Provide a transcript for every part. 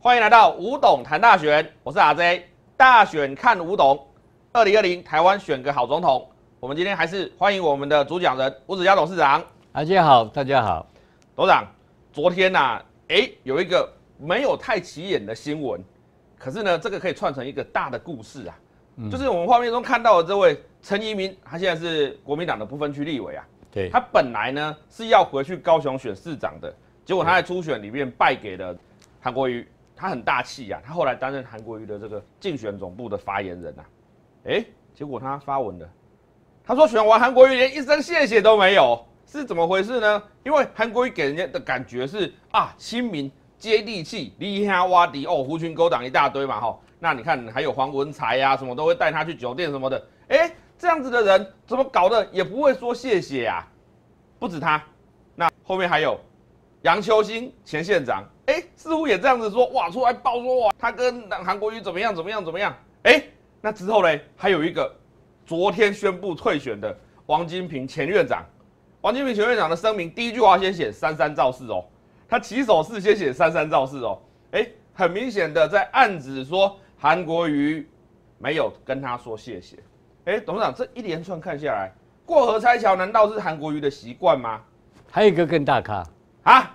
欢迎来到吴董谈大选，我是阿 J，大选看吴董，二零二零台湾选个好总统。我们今天还是欢迎我们的主讲人吴子嘉董事长。大家好，大家好，董事长，昨天呐、哎，有一个没有太起眼的新闻，可是呢，这个可以串成一个大的故事啊。就是我们画面中看到的这位陈怡民，他现在是国民党的不分区立委啊。对，他本来呢是要回去高雄选市长的，结果他在初选里面败给了韩国瑜，他很大气呀、他后来担任韩国瑜的这个竞选总部的发言人呐、哎，结果他发文了，他说选完韩国瑜连一声谢谢都没有，是怎么回事呢？因为韩国瑜给人家的感觉是啊亲民接地气，离哈挖迪哦，狐群狗党一大堆嘛哈。那你看还有黄文才呀、什么都会带他去酒店什么的，哎，这样子的人怎么搞的也不会说谢谢啊。不止他，那后面还有杨秋兴前县长，哎，似乎也这样子说，哇，出来爆说哇，他跟韩国瑜怎么样怎么样怎么样，哎，那之后呢，还有一个昨天宣布退选的王金平前院长，王金平前院长的声明第一句话先写三三造势哦，他起手式先写三三造势哦，哎，很明显的在暗指说韩国瑜没有跟他说谢谢，哎，董事长这一连串看下来。过河拆桥难道是韩国瑜的习惯吗？还有一个更大咖，啊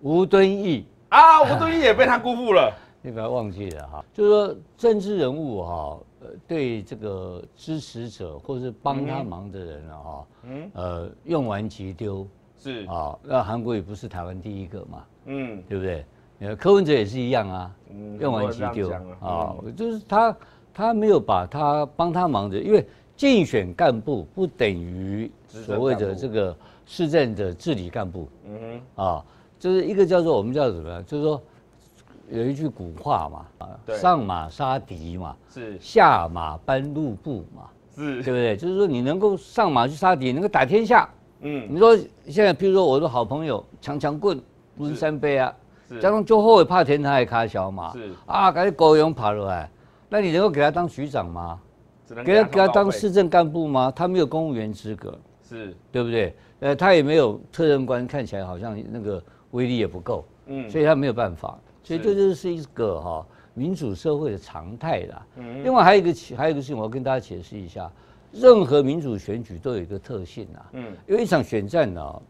吴敦义，啊，吴敦义也被他辜负了。你不要忘记了哈，就是说政治人物哈，呃，对这个支持者或是帮他忙的人啊哈，嗯，呃，用完即丢是，啊。那韩国也不是台湾第一个嘛，嗯对不对？呃，柯文哲也是一样啊，嗯用完即丢啊嗯，就是他他没有把他帮他忙的，因为竞选干部不等于所谓的这个市政的治理干部。嗯啊，就是一个叫做我们叫什么呀？就是说有一句古话嘛，啊，上马杀敌嘛，是下马搬路布嘛，是对，不对？就是说你能够上马去杀敌，能够打天下。嗯你说现在，譬如说我的好朋友强强棍温三杯啊，加上最后也怕天他还卡小嘛，是，啊，赶紧狗勇爬出来，那你能够给他当局长吗？只能给他给他当市政干部吗？他没有公务员资格。是，对不对？呃，他也没有特任官，看起来好像那个威力也不够，嗯。所以他没有办法。所以这就是一个哈、民主社会的常态啦。嗯。另外还有一个其还有一个事情，我要跟大家解释一下，任何民主选举都有一个特性啊，嗯。因为一场选战呢、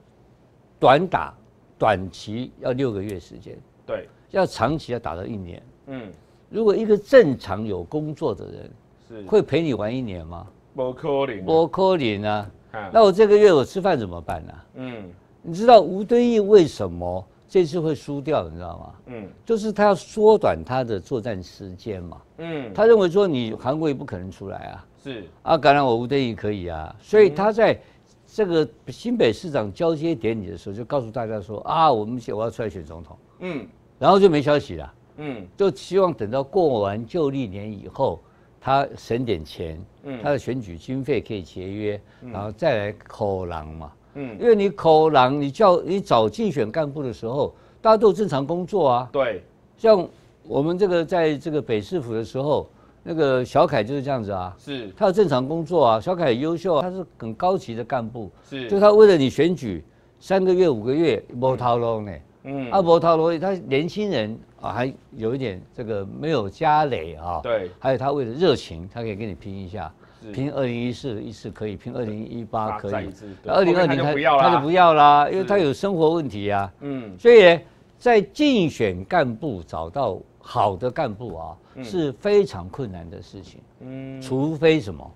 短打短期要六个月时间，对，要长期要打到一年。嗯。如果一个正常有工作的人是，会陪你玩一年吗？不可能，不可能啊！啊。那我这个月我吃饭怎么办呢、嗯你知道吴敦义为什么这次会输掉？你知道吗？嗯就是他要缩短他的作战时间嘛。嗯，他认为说你韩国也不可能出来啊，是，啊，当然我吴敦义可以啊。所以他在这个新北市长交接典礼的时候，就告诉大家说啊，我们我要出来选总统，嗯然后就没消息了，嗯就希望等到过完旧历年以后，他省点钱，嗯他的选举经费可以节约，然后再来口狼嘛。嗯，因为你口狼，你叫你找竞选干部的时候，大家都有正常工作啊。对，像我们这个在这个北市府的时候，那个小凯就是这样子啊，是。他有正常工作啊。小凯很优秀啊，他是很高级的干部，是，就他为了你选举三个月五个月没套路呢，嗯。啊没套路，他年轻人啊还有一点这个没有家累啊，对，还有他为了热情，他可以跟你拼一下。是。拼二零一四一次可以，拼二零一八可以。二零二零他他就不要啦。他就不要啦，因为他有生活问题啊。嗯。所以，在竞选干部找到好的干部啊，是非常困难的事情，嗯。除非什么？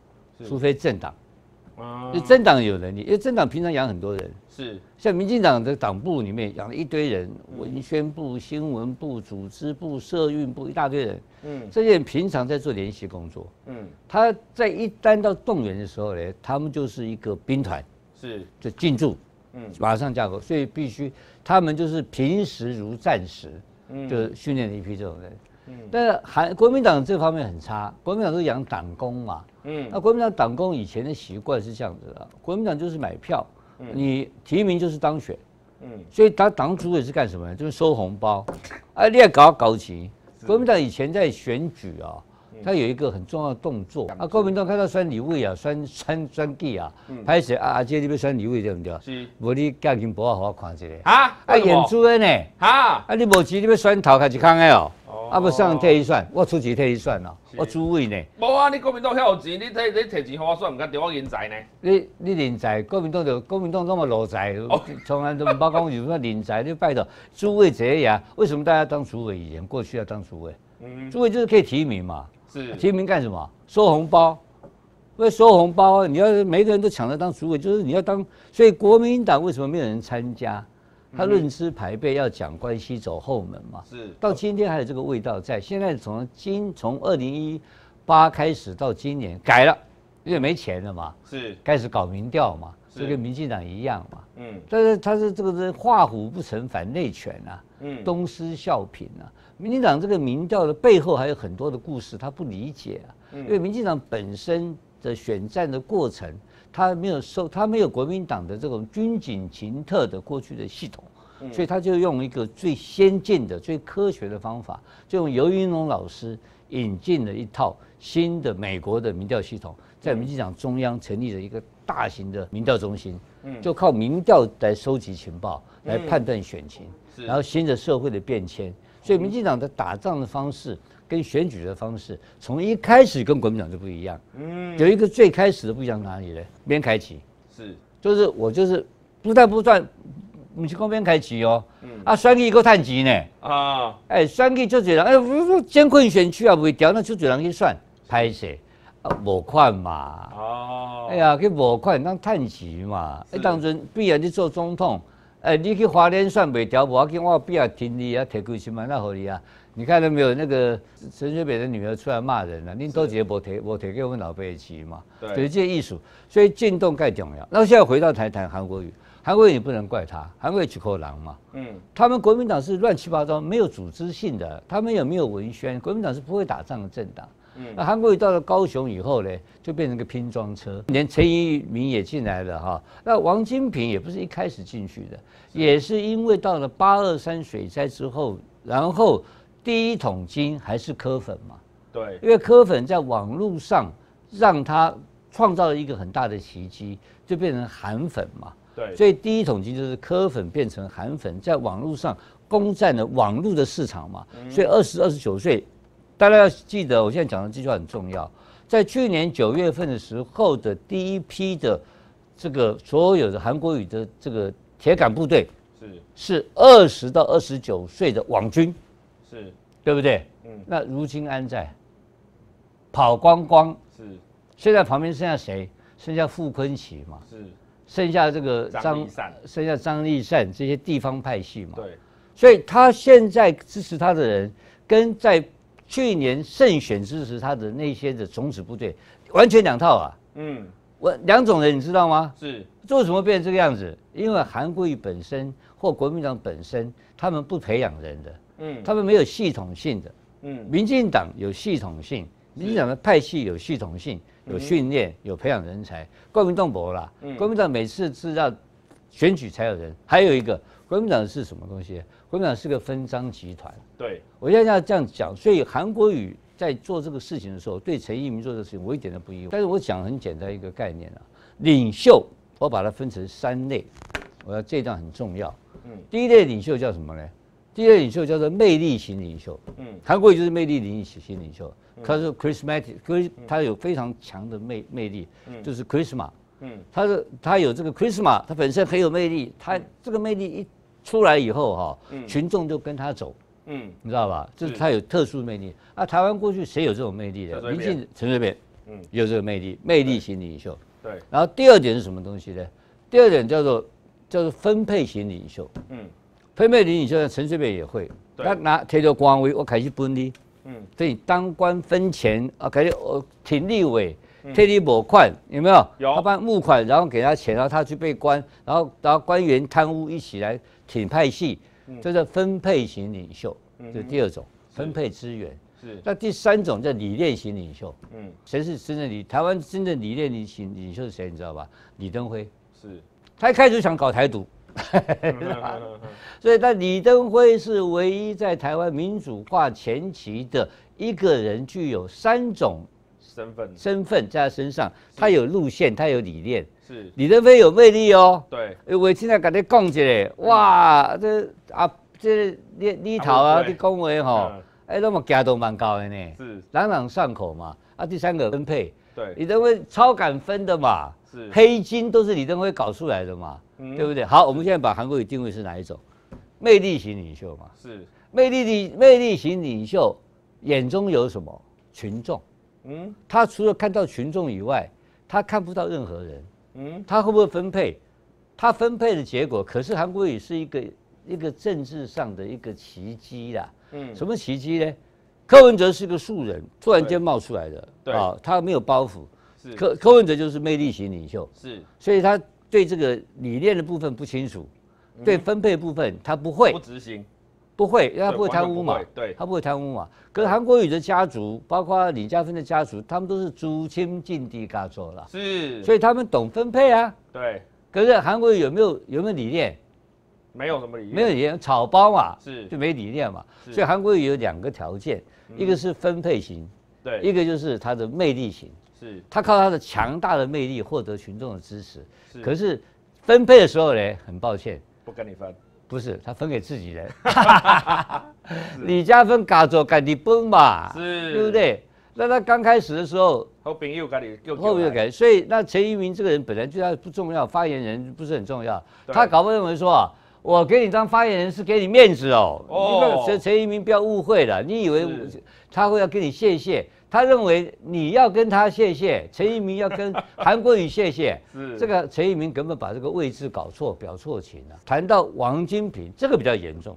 除非政党，啊因为政党有能力，因为政党平常养很多人，是。像民进党的党部里面养了一堆人，文宣部、新闻部、组织部、社运部一大堆人，嗯。这些人平常在做联系工作。嗯。他在一旦到动员的时候呢，他们就是一个兵团，是。就进驻，嗯。马上架构，所以必须他们就是平时如战时，嗯。就训练了一批这种人。嗯。但是韩国民党这方面很差，国民党都养党工嘛，嗯那国民党党工以前的习惯是这样子的，国民党就是买票，嗯你提名就是当选，嗯所以他党主也是干什么呢？就是收红包，啊，你也搞搞钱。国民党以前在选举啊，他有一个很重要的动作啊。国民党看到选立委啊，选选选举啊，拍摄啊，阿姐你要选立委对不对？是。无你价钱不好，好看一下。啊？啊，演出的呢？啊？啊，你无钱你要选头开一空的哦。啊，不上替你算，我出钱替你算咯，我主委呢。无啊，你国民党遐有钱，你替你摕钱给我算，唔敢对我人才呢？你你人才，国民党就国民党那么落才，从来都唔包讲有什么人才，你拜托主委这样，为什么大家当主委以前过去要当主委？嗯，主委就是可以提名嘛。是。提名干什么？收红包。为收红包，你要每个人都抢着当主委，就是你要当。所以国民党为什么没有人参加？他论资排辈要讲关系走后门嘛，是。到今天还有这个味道在。现在从今从二零一八开始到今年改了，因为没钱了嘛，是。开始搞民调嘛，就跟民进党一样嘛，嗯，但是他是这个是画虎不成反类犬啊，嗯，东施效颦啊。民进党这个民调的背后还有很多的故事，他不理解啊，因为民进党本身的选战的过程。他没有受，他没有国民党的这种军警情特的过去的系统，所以他就用一个最先进的、最科学的方法，就用尤云龙老师引进了一套新的美国的民调系统，在民进党中央成立了一个大型的民调中心，就靠民调来收集情报，来判断选情，然后新的社会的变迁，所以民进党的打仗的方式。跟选举的方式，从一开始跟国民党就不一样。嗯，有一个最开始的不一样哪里呢？边开启是，就是我就是不但不断，不是光边开启哦。嗯啊，选举够探级呢啊！哎，选举就这样，哎，不是说艰困选区啊，不会调，那就这人去算拍摄啊，无款嘛。哦。哎呀，去无款当探级嘛。哎，当阵必然去做总统，哎，你去华联算袂调，无要紧，我必要听你啊，提几千万那好你啊。你看到没有？那个陈水扁的女儿出来骂人了，您都直接我提我提给我们老辈骑嘛？对，这些艺术，所以进动更重要。那现在回到台谈韩国语，韩国语你不能怪他，韩国语去扣狼嘛。嗯，他们国民党是乱七八糟，没有组织性的，他们也没有文宣，国民党是不会打仗的政党。嗯，那韩国语到了高雄以后呢，就变成个拼装车，连陈一鸣也进来了哈。那王金平也不是一开始进去的，也是因为到了八二三水灾之后，然后。第一桶金还是科粉嘛？对，因为科粉在网络上让他创造了一个很大的奇迹，就变成韩粉嘛。对，所以第一桶金就是科粉变成韩粉，在网络上攻占了网络的市场嘛。所以二十二十九岁，大家要记得，我现在讲的这句话很重要。在去年九月份的时候的第一批的这个所有的韩国语的这个铁杆部队，是是二十到二十九岁的网军。是，对不对？嗯，那如今安在？跑光光。是，现在旁边剩下谁？剩下傅昆奇嘛？是，剩下这个张，剩下张立善这些地方派系嘛？对。所以他现在支持他的人，跟在去年胜选支持他的那些的种子部队，完全两套啊。嗯。我两种人，你知道吗？是。为什么变成这个样子？因为韩国瑜本身或国民党本身，他们不培养人的。嗯，他们没有系统性的，嗯，民进党有系统性，民进党的派系有系统性，有训练，有培养人才。国民党博啦，国民党每次是要选举才有人。还有一个，国民党是什么东西？国民党是个分赃集团。对，我现在要这样讲，所以韩国瑜在做这个事情的时候，对陈义民做这个事情，我一点都不意外。但是我讲很简单一个概念啊，领袖，我把它分成三类，我要这段很重要。嗯，第一类领袖叫什么呢？第二领袖叫做魅力型领袖，嗯，韩国也就是魅力型领袖，他是 charismatic，他有非常强的魅魅力，就是 charisma，嗯，他是他有这个 charisma，他本身很有魅力，他这个魅力一出来以后哈，群众就跟他走，嗯，你知道吧？就是他有特殊魅力。啊，台湾过去谁有这种魅力的？民进陈水扁，嗯，有这个魅力，魅力型领袖。对。然后第二点是什么东西呢？第二点叫做叫做分配型领袖，嗯。分配领袖，陈水扁也会，他拿提到官威，我开始分你，嗯，所以当官分钱啊，开始我挺立委，替你募款，有没有？有。他帮募款，然后给他钱，然后他去被关，然后然后官员贪污一起来挺派系，这叫分配型领袖，这第二种分配资源。是。那第三种叫理念型领袖，嗯，谁是真正理台湾真正理念型领袖是谁？你知道吧？李登辉。是。他一开始想搞台独。所以，但李登辉是唯一在台湾民主化前期的一个人，具有三种身份身份在他身上，他有路线，他有理念。是李登辉有魅力哦。对，我现在跟你讲起来，哇，这啊，这立立头啊，你讲话吼，哎，那么价都蛮高的呢。是，朗朗上口嘛。啊，第三个分配，对，李登辉超敢分的嘛。是，黑金都是李登辉搞出来的嘛，对不对？好，我们现在把韩国瑜定位是哪一种？魅力型领袖嘛。是，魅力的魅力型领袖眼中有什么？群众。嗯，他除了看到群众以外，他看不到任何人。嗯，他会不会分配？他分配的结果，可是韩国瑜是一个一个政治上的一个奇迹啦。嗯，什么奇迹呢？柯文哲是个素人，突然间冒出来的。对啊，他没有包袱。是柯柯文哲就是魅力型领袖。是，所以他对这个理念的部分不清楚，对分配部分他不会。不执行。不会，因为他不会贪污嘛。对。他不会贪污嘛。可是韩国瑜的家族，包括李嘉芬的家族，他们都是朱亲近地嘎做了。是。所以他们懂分配啊。对。可是韩国瑜有没有有没有理念？没有什么理念。没有理念，草包嘛。是。就没理念嘛。所以韩国瑜有两个条件，一个是分配型，对。一个就是他的魅力型。是。他靠他的强大的魅力获得群众的支持。是。可是分配的时候呢，很抱歉，不跟你分。不是，他分给自己人。李嘉芬嘎做干你崩嘛，是，对不对？那他刚开始的时候，后边又改你，后边又改，所以那陈一鸣这个人本来就要不重要，发言人不是很重要。他搞不认为说啊，我给你当发言人是给你面子哦。哦。陈陈一鸣不要误会了，你以为他会要跟你谢谢？他认为你要跟他谢谢，陈一鸣要跟韩国瑜谢谢，是这个陈一鸣根本把这个位置搞错，表错情了。谈到王金平，这个比较严重，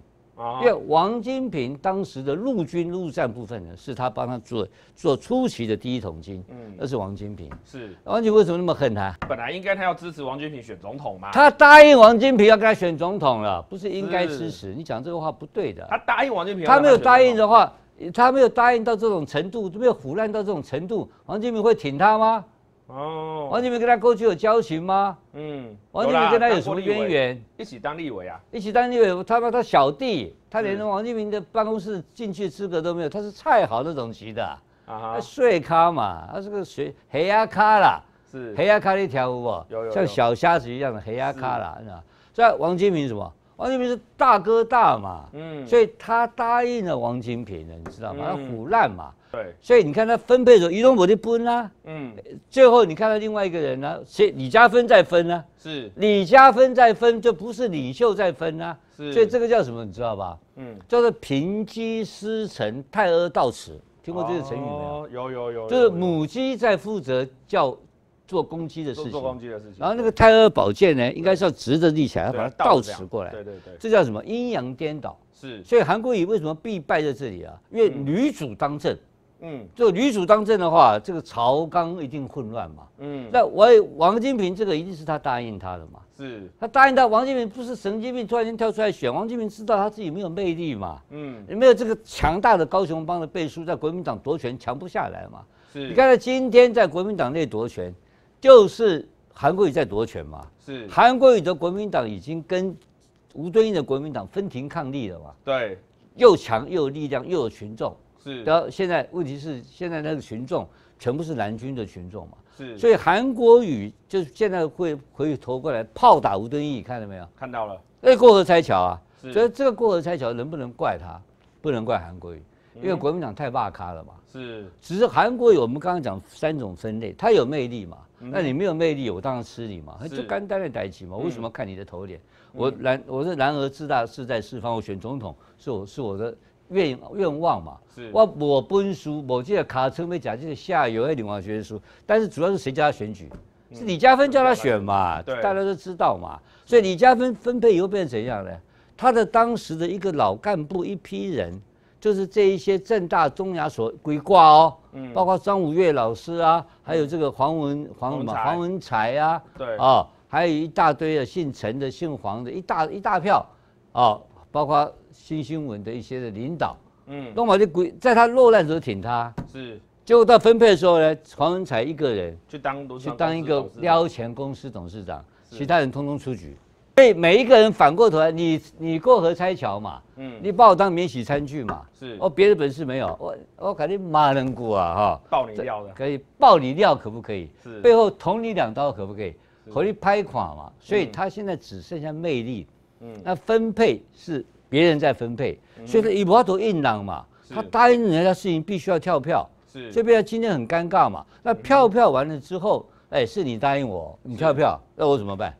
因为王金平当时的陆军陆战部分呢，是他帮他做做初期的第一桶金，嗯，那是王金平，是王金平为什么那么恨他？本来应该他要支持王金平选总统嘛，他答应王金平要跟他选总统了，不是应该支持？你讲这个话不对的。他答应王金平，他没有答应的话。他没有答应到这种程度，没有腐烂到这种程度，王金平会挺他吗？哦，王金平跟他过去有交情吗？嗯，王金平跟他有什么渊源？一起当立委啊，一起当立委，他妈他小弟，他连王金平的办公室进去资格都没有，他是蔡豪那种级的，啊，睡咖嘛，他是个学黑鸭咖啦，是黑鸭咖的条舞哦，像小虾子一样的黑鸭咖啦，你知道？所以王金平什么？王金平是大哥大嘛，嗯，所以他答应了王金平的，你知道吗？他腐烂嘛，对，所以你看他分配的时候，移动我就分啦，嗯，最后你看到另外一个人呢，谁？李嘉芬在分呢？是李嘉芬在分，就不是领袖在分啊，是，所以这个叫什么？你知道吧？嗯，叫做平鸡失臣，太阿到此，听过这个成语没有？有有有，就是母鸡在负责叫。做攻击的事情，做攻击的事情。然后那个胎儿宝剑呢，应该是要直着立起来，要把它倒持过来。对对对，这叫什么？阴阳颠倒。是。所以韩国瑜为什么必败在这里啊？因为女主当政。嗯。就女主当政的话，这个朝纲一定混乱嘛。嗯。那我王金平这个一定是他答应他的嘛。是。他答应他，王金平不是神经病，突然间跳出来选。王金平知道他自己没有魅力嘛。嗯。没有这个强大的高雄帮的背书，在国民党夺权强不下来嘛。是。你看他今天在国民党内夺权。就是韩国瑜在夺权嘛？是韩国瑜的国民党已经跟吴敦义的国民党分庭抗礼了嘛？对，又强又有力量又有群众。是，然后现在问题是现在那个群众全部是蓝军的群众嘛？是，所以韩国瑜就是现在会回头过来炮打吴敦义，看到没有？看到了。哎，过河拆桥啊！所以这个过河拆桥能不能怪他？不能怪韩国瑜。因为国民党太霸咖了嘛，是，只是韩国有我们刚刚讲三种分类，他有魅力嘛，那你没有魅力，我当然吃你嘛，就干单的代起嘛，为什么看你的头脸？我然我是然而自大志在四方，我选总统是我是我的愿愿望嘛，是，我我本书我记得卡车没讲，就是下游还领王学书，但是主要是谁叫他选举？是李嘉芬叫他选嘛，大家都知道嘛，所以李嘉芬分配以后变成怎样呢？他的当时的一个老干部一批人。就是这一些正大、中亚所规划哦，嗯，包括张五岳老师啊，还有这个黄文黄什么黄文才。啊，对，啊，还有一大堆的姓陈的、姓黄的，一大一大票，啊，包括新新闻的一些的领导，嗯，那么就规在他落难时候挺他，是，结果到分配的时候呢，黄文才一个人去当去当一个撩钱公司董事长，其他人通通出局，所以每一个人反过头来，你你过河拆桥嘛，嗯，你把我当免洗餐具嘛，是。哦，别的本事没有，我我肯定骂人骨啊哈，爆你料的，可以爆你料可不可以？是。背后捅你两刀可不可以？火力拍垮嘛，所以他现在只剩下魅力，嗯，那分配是别人在分配，所以他以巴图硬朗嘛，他答应人家事情必须要跳票，是，这边今天很尴尬嘛，那票票完了之后，哎，是你答应我，你跳票，那我怎么办？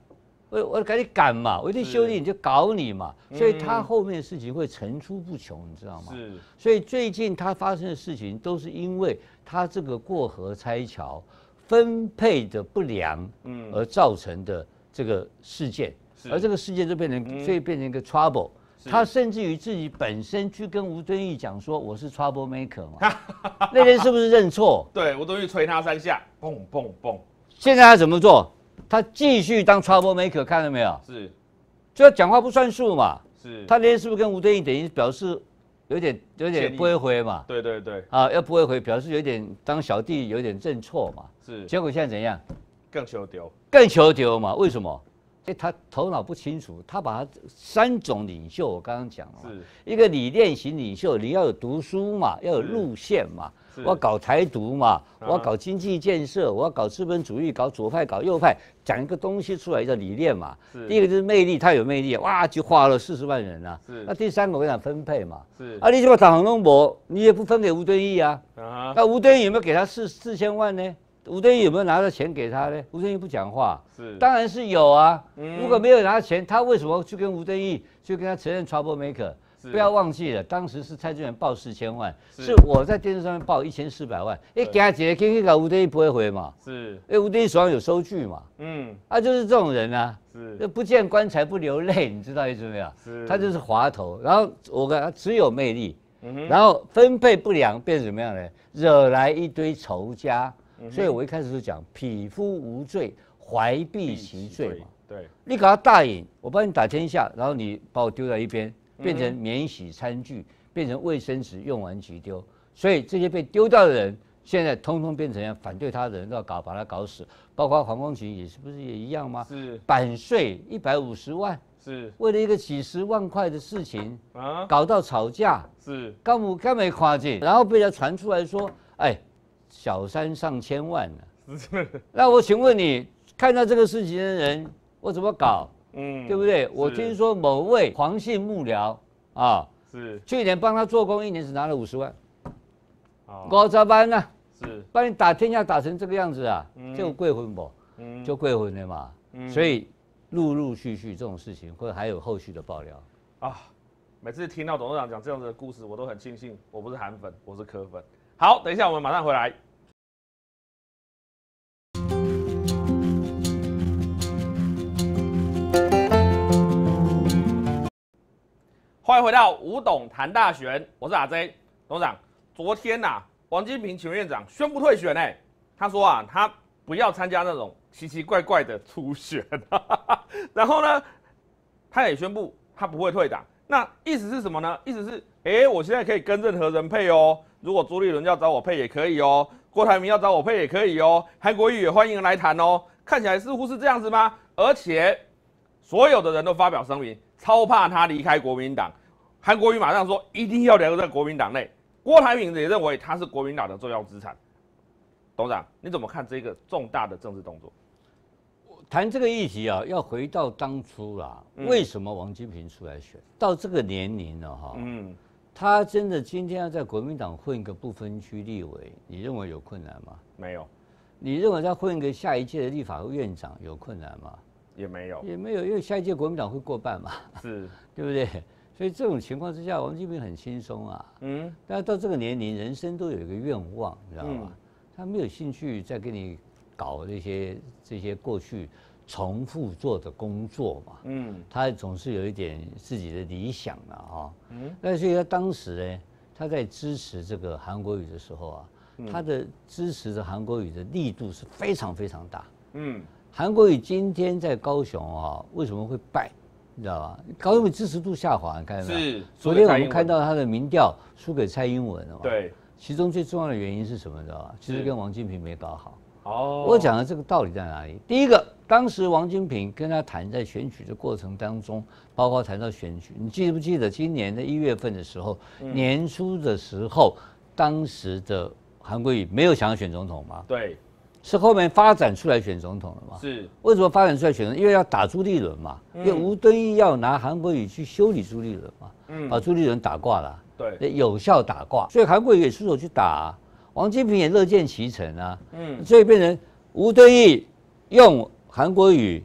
我我赶紧赶嘛，我一定修理你就搞你嘛，所以他后面的事情会层出不穷，你知道吗？是。所以最近他发生的事情都是因为他这个过河拆桥分配的不良，嗯，而造成的这个事件，而这个事件就变成，所以变成一个 trouble。他甚至于自己本身去跟吴敦义讲说我是 trouble maker 嘛，那天是不是认错？对，吴敦义捶他三下，嘣嘣嘣。现在他怎么做？他继续当 trouble maker，看到没有？是，就要讲话不算数嘛。是，他那天是不是跟吴敦义等于表示有点有点不会回嘛？对对对。啊，要不会回，表示有点当小弟有点认错嘛。是。结果现在怎样？更求丢。更求丢嘛？为什么？哎，他头脑不清楚，他把他三种领袖，我刚刚讲了，是一个理念型领袖，你要有读书嘛，要有路线嘛。我要搞台独嘛，我要搞经济建设，我要搞资本主义，搞左派，搞右派，讲一个东西出来叫理念嘛。第一个就是魅力，他有魅力，哇，就花了四十万人啊。那第三个我讲分配嘛。啊，你就把党中博，你也不分给吴敦义啊。啊。那吴敦义有没有给他四四千万呢？吴敦义有没有拿到钱给他呢？吴敦义不讲话。是。当然是有啊。如果没有拿钱，他为什么去跟吴敦义去跟他承认 trouble maker？不要忘记了，当时是蔡志远报四千万，是我在电视上面报一千四百万。哎，给他姐给给搞吴敦义不会回嘛？是，哎，吴敦义手上有收据嘛？嗯，啊，就是这种人啊，是，不见棺材不流泪，你知道意思没有？是，他就是滑头，然后我跟他只有魅力，然后分配不良变成什么样呢？惹来一堆仇家，所以我一开始就讲，匹夫无罪，怀璧其罪嘛。对，你搞他大饮，我帮你打天下，然后你把我丢在一边。变成免洗餐具，变成卫生纸用完即丢，所以这些被丢掉的人，现在通通变成要反对他的人，都要搞把他搞死。包括黄光琴也是不是也一样吗？是。版税一百五十万，是。为了一个几十万块的事情啊，搞到吵架，是。刚没刚没夸进，然后被他传出来说，哎，小三上千万呢。那我请问你，看到这个事情的人，我怎么搞？嗯，对不对？我听说某位黄姓幕僚啊，是去年帮他做工，一年只拿了五十万，我咋办呢？是帮你打天下打成这个样子啊，就贵婚不？嗯，就贵婚的嘛。所以陆陆续续这种事情，会还有后续的爆料啊。每次听到董事长讲这样子的故事，我都很庆幸我不是韩粉，我是柯粉。好，等一下我们马上回来。欢迎回到吴董谈大选，我是阿 J 董事长。昨天呐，王金平前院长宣布退选哎，他说啊，他不要参加那种奇奇怪怪的初选。然后呢，他也宣布他不会退党。那意思是什么呢？意思是，哎，我现在可以跟任何人配哦。如果朱立伦要找我配也可以哦，郭台铭要找我配也可以哦，韩国瑜也欢迎来谈哦。看起来似乎是这样子吗？而且所有的人都发表声明。超怕他离开国民党，韩国瑜马上说一定要留在国民党内。郭台铭也认为他是国民党的重要资产。董事长，你怎么看这个重大的政治动作？谈这个议题啊，要回到当初啦。为什么王金平出来选？到这个年龄了哈，嗯，他真的今天要在国民党混一个不分区立委，你认为有困难吗？没有。你认为他混一个下一届的立法会院长有困难吗？也没有，也没有，因为下一届国民党会过半嘛，是，对不对？所以这种情况之下，王金平很轻松啊。嗯，但是到这个年龄，人生都有一个愿望，你知道吗？他没有兴趣再跟你搞这些这些过去重复做的工作嘛。嗯，他总是有一点自己的理想了啊。嗯，那所以他当时呢，他在支持这个韩国语的时候啊，他的支持的韩国语的力度是非常非常大。嗯。韩国瑜今天在高雄啊，为什么会败？你知道吧？高雄支持度下滑，你看到没有？是。昨天我们看到他的民调输给蔡英文了嘛？对。其中最重要的原因是什么？你知道吧？其实跟王金平没搞好。哦，我讲的这个道理在哪里？第一个，当时王金平跟他谈在选举的过程当中，包括谈到选举，你记不记得今年的一月份的时候，年初的时候，当时的韩国瑜没有想要选总统吗？对，是后面发展出来选总统了嘛？是，为什么发展出来选？因为要打朱立伦嘛，因为吴敦义要拿韩国瑜去修理朱立伦嘛，嗯，把朱立伦打挂了，对，有效打挂，所以韩国瑜也出手去打。王金平也乐见其成啊，嗯，所以变成吴敦义用韩国瑜，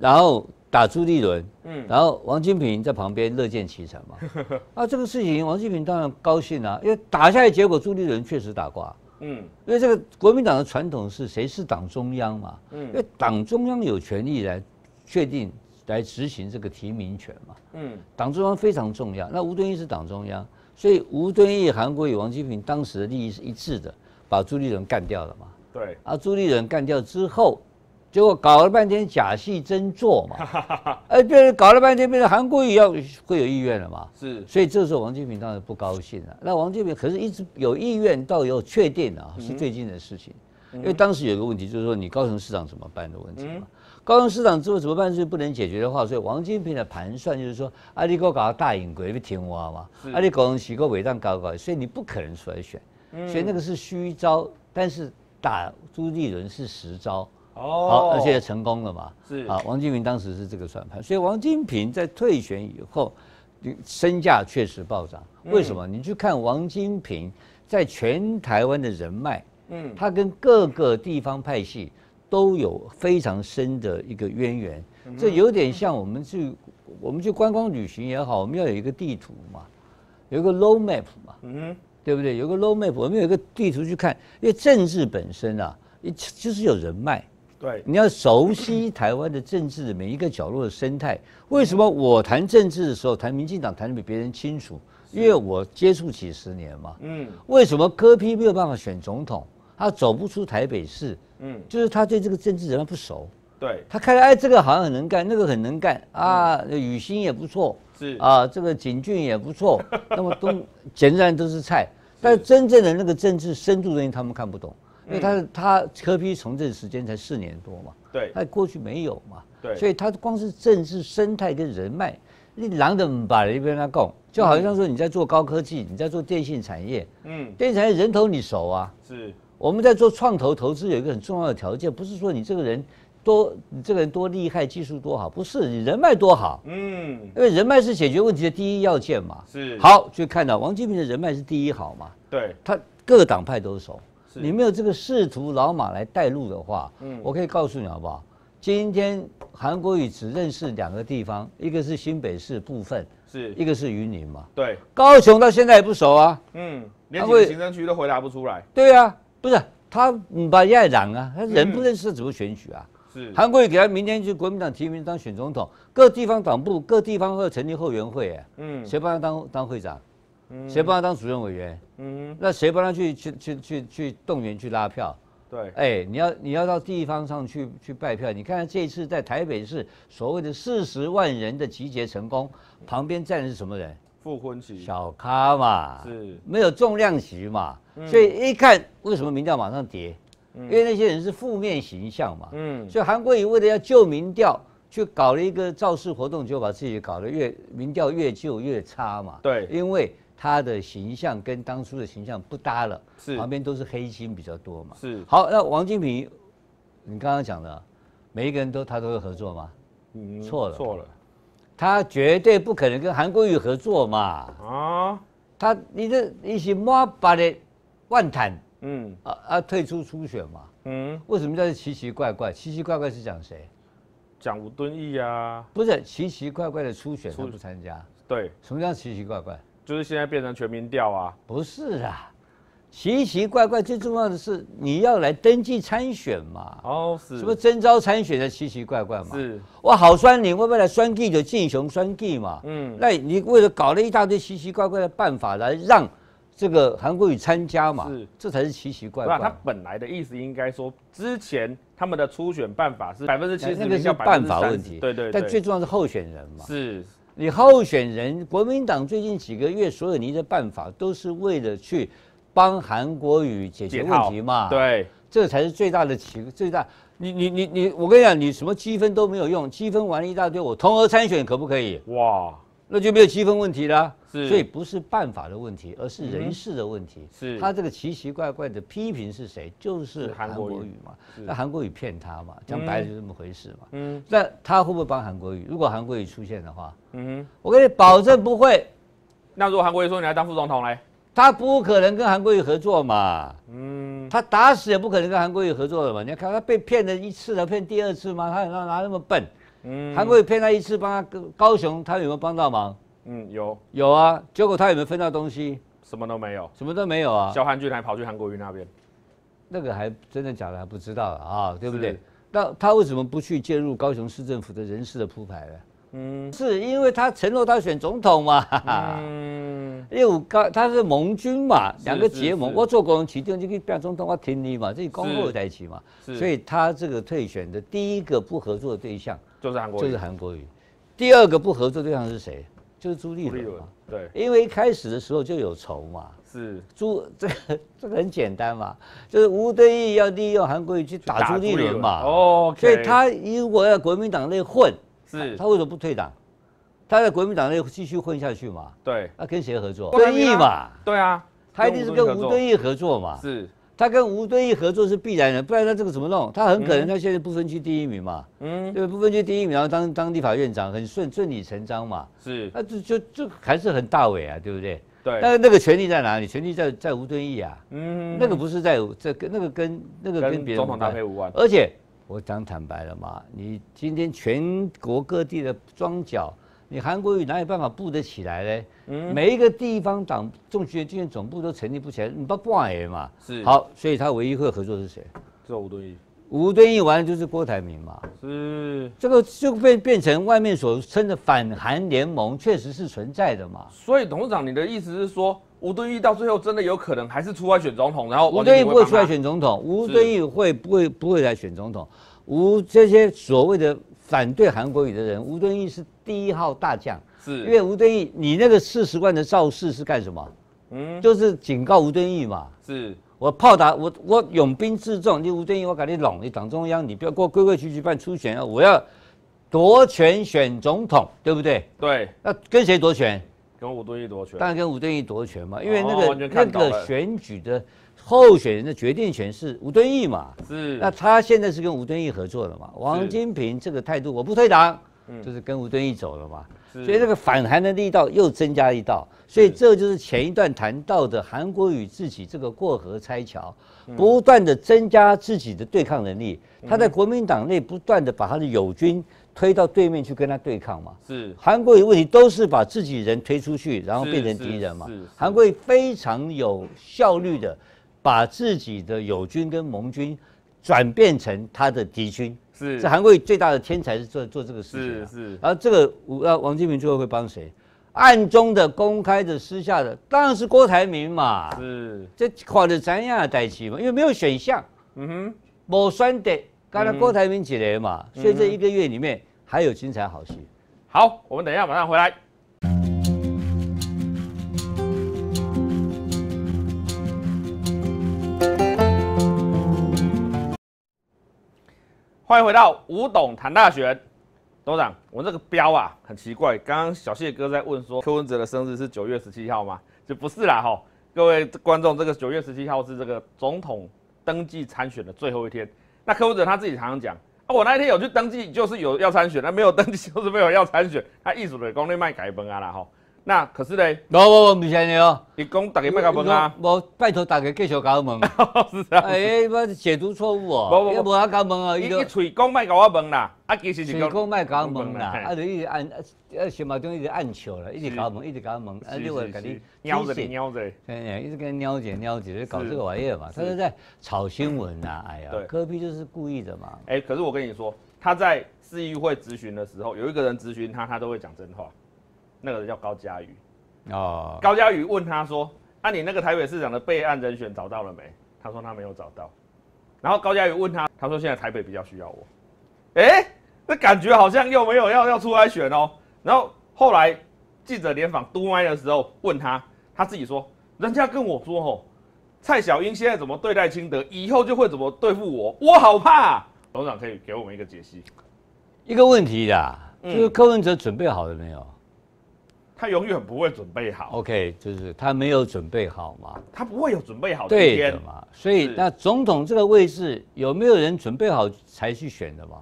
然后打朱立伦，嗯，然后王金平在旁边乐见其成嘛，啊，这个事情王金平当然高兴啊，因为打下来结果朱立伦确实打挂，嗯，因为这个国民党的传统是谁是党中央嘛，嗯，因为党中央有权利来确定来执行这个提名权嘛，嗯，党中央非常重要，那吴敦义是党中央。所以吴敦义、韩国与、王金平当时的利益是一致的，把朱立伦干掉了嘛？对。啊，朱立伦干掉之后，结果搞了半天假戏真做嘛？哎，变成搞了半天变成韩国瑜要会有意愿了嘛？是。所以这时候王金平当然不高兴了。那王金平可是一直有意愿到有确定啊，是最近的事情。因为当时有个问题就是说你高雄市长怎么办的问题嘛。高雄市长之后怎么办？是不能解决的话，所以王金平的盘算就是说：啊，你给我搞大隐鬼，不听话嘛？啊，你高雄起个尾档搞搞，所以你不可能出来选，所以那个是虚招。但是打朱立伦是实招，哦，好而且成功了嘛？是啊，王金平当时是这个算盘，所以王金平在退选以后，身价确实暴涨。为什么？你去看王金平在全台湾的人脉，嗯，他跟各个地方派系。都有非常深的一个渊源，这有点像我们去我们去观光旅行也好，我们要有一个地图嘛，有一个 low map 嘛，嗯，对不对？有个 low map，我们有一个地图去看，因为政治本身啊，就是有人脉，对，你要熟悉台湾的政治的每一个角落的生态。为什么我谈政治的时候谈民进党谈的比别人清楚？因为我接触几十年嘛，嗯，为什么柯批没有办法选总统？他走不出台北市。嗯，就是他对这个政治人物不熟，对。他看来，哎，这个好像很能干，那个很能干。啊，雨欣也不错，是。啊，这个景俊也不错，那么都简直都是菜，但是。真正的那个政治深度的东西他们看不懂，因为他他科批从政时间才四年多嘛，对，他过去没有嘛，对，所以他光是政治生态跟人脉，你狼的把人跟他供，就好像说你在做高科技，你在做电信产业，嗯，电信产业人头你熟啊，是。我们在做创投投资有一个很重要的条件，不是说你这个人多，你这个人多厉害，技术多好，不是你人脉多好。嗯，因为人脉是解决问题的第一要件嘛。是。好，就看到王金平的人脉是第一好嘛。对。他各个党派都熟。你没有这个仕途老马来带路的话，嗯，我可以告诉你好不好？今天韩国瑜只认识两个地方，一个是新北市部分，是一个是云林嘛。对。高雄到现在也不熟啊。嗯。连几个行政区都回答不出来。对啊。不是他把亚党啊，他人不认识怎么选举啊？是韩国瑜给他明天去国民党提名当选总统，各地方党部各地方会成立后援会，哎，嗯，谁帮他当当会长？嗯，谁帮他当主任委员？嗯，那谁帮他去去去去去动员去拉票？对，哎，你要你要到地方上去去拜票，你看看这一次在台北市所谓的四十万人的集结成功，旁边站的是什么人？复婚旗小咖嘛，是。没有重量级嘛，所以一看为什么民调马上跌？因为那些人是负面形象嘛，嗯，所以韩国瑜为了要救民调，去搞了一个造势活动，就把自己搞得越民调越救越差嘛，对，因为他的形象跟当初的形象不搭了，是旁边都是黑心比较多嘛，是好，那王金平，你刚刚讲的，每一个人都他都会合作吗？嗯，错了，错了。他绝对不可能跟韩国瑜合作嘛！啊，他你这一些摸把的万坦，嗯啊啊退出初选嘛，嗯，为什么叫奇奇怪怪？奇奇怪怪是讲谁？讲吴敦义啊？不是奇奇怪怪的初选他不参加？对，什么叫奇奇怪怪？就是现在变成全民调啊？不是啊。奇奇怪怪，最重要的是你要来登记参选嘛？哦，是。什么征召参选的奇奇怪怪嘛？是。哇，好酸你，会不会来酸地的进雄酸地嘛？嗯。那你为了搞了一大堆奇奇怪怪的办法来让这个韩国瑜参加嘛？是。这才是奇奇怪怪。他本来的意思应该说，之前他们的初选办法是百分之七十，那个是办法问题。对对。但最重要是候选人嘛？是。你候选人，国民党最近几个月所有你的办法都是为了去。帮韩国瑜解决问题嘛？对，这才是最大的情最大。你你你你，我跟你讲，你什么积分都没有用，积分玩了一大堆，我同额参选可不可以？哇，那就没有积分问题了。是，所以不是办法的问题，而是人事的问题。是，他这个奇奇怪怪的批评是谁？就是韩国瑜嘛。那韩国瑜骗他嘛？讲白了就这么回事嘛。嗯，那他会不会帮韩国瑜？如果韩国瑜出现的话，嗯，我跟你保证不会。那如果韩国瑜说你来当副总统嘞？他不可能跟韩国瑜合作嘛。嗯，他打死也不可能跟韩国瑜合作的嘛。你看他被骗了一次了，骗第二次吗？他哪哪那么笨？嗯，韩国瑜骗他一次，帮他高雄，他有没有帮到忙？嗯，有有啊，结果他有没有分到东西？什么都没有，什么都没有啊。小韩俊还跑去韩国瑜那边，那个还真的假的还不知道啊，对不对？那他为什么不去介入高雄市政府的人事的铺排呢？嗯，是因为他承诺他选总统嘛。嗯，因为高他是盟军嘛，两个结盟，我做国人起定就可以变总统，我听你嘛，这是公后在一起嘛。所以他这个退选的第一个不合作的对象就是韩国，就是韩国瑜。第二个不合作对象是谁？就是朱立伦嘛，对，因为一开始的时候就有仇嘛，是。朱这个这个很简单嘛，就是吴敦义要利用韩国瑜去打朱立伦嘛，哦，所以他如果要国民党内混，是，他为什么不退党？他在国民党内继续混下去嘛，对，那跟谁合作？敦义嘛，对啊，他一定是跟吴敦义合作嘛，是。他跟吴敦义合作是必然的，不然他这个怎么弄？他很可能他现在不分区第一名嘛，嗯，对，不分区第一名，然后当当立法院长，很顺顺理成章嘛，是，那就就就还是很大伟啊，对不对？对，那那个权力在哪里？权力在在吴敦义啊，嗯，那个不是在这跟那个跟那个跟别人总统搭配无关，而且我讲坦白了嘛，你今天全国各地的庄脚。你韩国瑜哪有办法布得起来呢？嗯，每一个地方党中学军选总部都成立不起来，你不挂人嘛？是好，所以他唯一会合作是谁？是吴敦义。吴敦义完了就是郭台铭嘛？是这个就变变成外面所称的反韩联盟，确实是存在的嘛？所以董事长，你的意思是说，吴敦义到最后真的有可能还是出来选总统？然后吴敦义不会出来选总统，吴敦义会不会不会来选总统？吴这些所谓的。反对韩国语的人，吴敦义是第一号大将，是因为吴敦义，你那个四十万的造势是干什么？嗯，就是警告吴敦义嘛。是我炮打我，我拥兵自重，你吴敦义，我赶你拢，你党中央，你不要给我规规矩矩办初选啊！我要夺权选总统，对不对？对。那跟谁夺权？跟吴敦义夺权。当然跟吴敦义夺权嘛，因为那个那个选举的。候选人的决定权是吴敦义嘛？是。那他现在是跟吴敦义合作的嘛？王金平这个态度，我不退党，就是跟吴敦义走了嘛。所以这个反韩的力道又增加一道。所以这就是前一段谈到的韩国与自己这个过河拆桥，不断的增加自己的对抗能力。他在国民党内不断的把他的友军推到对面去跟他对抗嘛。是。韩国瑜问题都是把自己人推出去，然后变成敌人嘛。韩国瑜非常有效率的。把自己的友军跟盟军转变成他的敌军，是这韩国最大的天才是做做这个事情。是是，而这个吴，呃王金平最后会帮谁？暗中的、公开的、私下的，当然是郭台铭嘛。是这靠的怎样代起嘛？因为没有选项。嗯哼，某酸的，刚才郭台铭起来嘛，所以这一个月里面还有精彩好戏。好，我们等一下马上回来。欢迎回到吴董谈大选，董事长，我这个标啊很奇怪，刚刚小谢哥在问说柯文哲的生日是九月十七号吗？就不是啦哈，各位观众，这个九月十七号是这个总统登记参选的最后一天。那柯文哲他自己常常讲啊，我那一天有去登记，就是有要参选，那没有登记就是没有要参选，他艺术的功力卖改崩啊啦哈。那可是嘞，不不不，不是你哦，你讲大家麦搞问啊，我拜托大家继续搞问，是啊，哎，我解读错误哦，不不不，无阿搞问哦，伊一嘴讲麦搞我问啦，啊其实是讲讲麦搞问啦，啊就一直按，啊心目中一直按球啦，一直搞问，一直搞问，啊你会给你瞄着瞄着，哎，一直跟瞄着瞄着，搞这个玩意儿嘛，他是在炒新闻呐，哎呀，科比就是故意的嘛，哎，可是我跟你说，他在市议会咨询的时候，有一个人咨询他，他都会讲真话，那个人叫高嘉瑜。哦，高嘉瑜问他说：“那你那个台北市长的备案人选找到了没？”他说他没有找到。然后高嘉瑜问他，他说现在台北比较需要我。哎，那感觉好像又没有要要出来选哦。然后后来记者联访都麦的时候问他，他自己说：“人家跟我说吼，蔡小英现在怎么对待清德，以后就会怎么对付我，我好怕。董事长可以给我们一个解析。一个问题啦，就是柯文哲准备好了没有？他永远不会准备好。OK，就是他没有准备好嘛。他不会有准备好的一天嘛。所以那总统这个位置有没有人准备好才去选的嘛？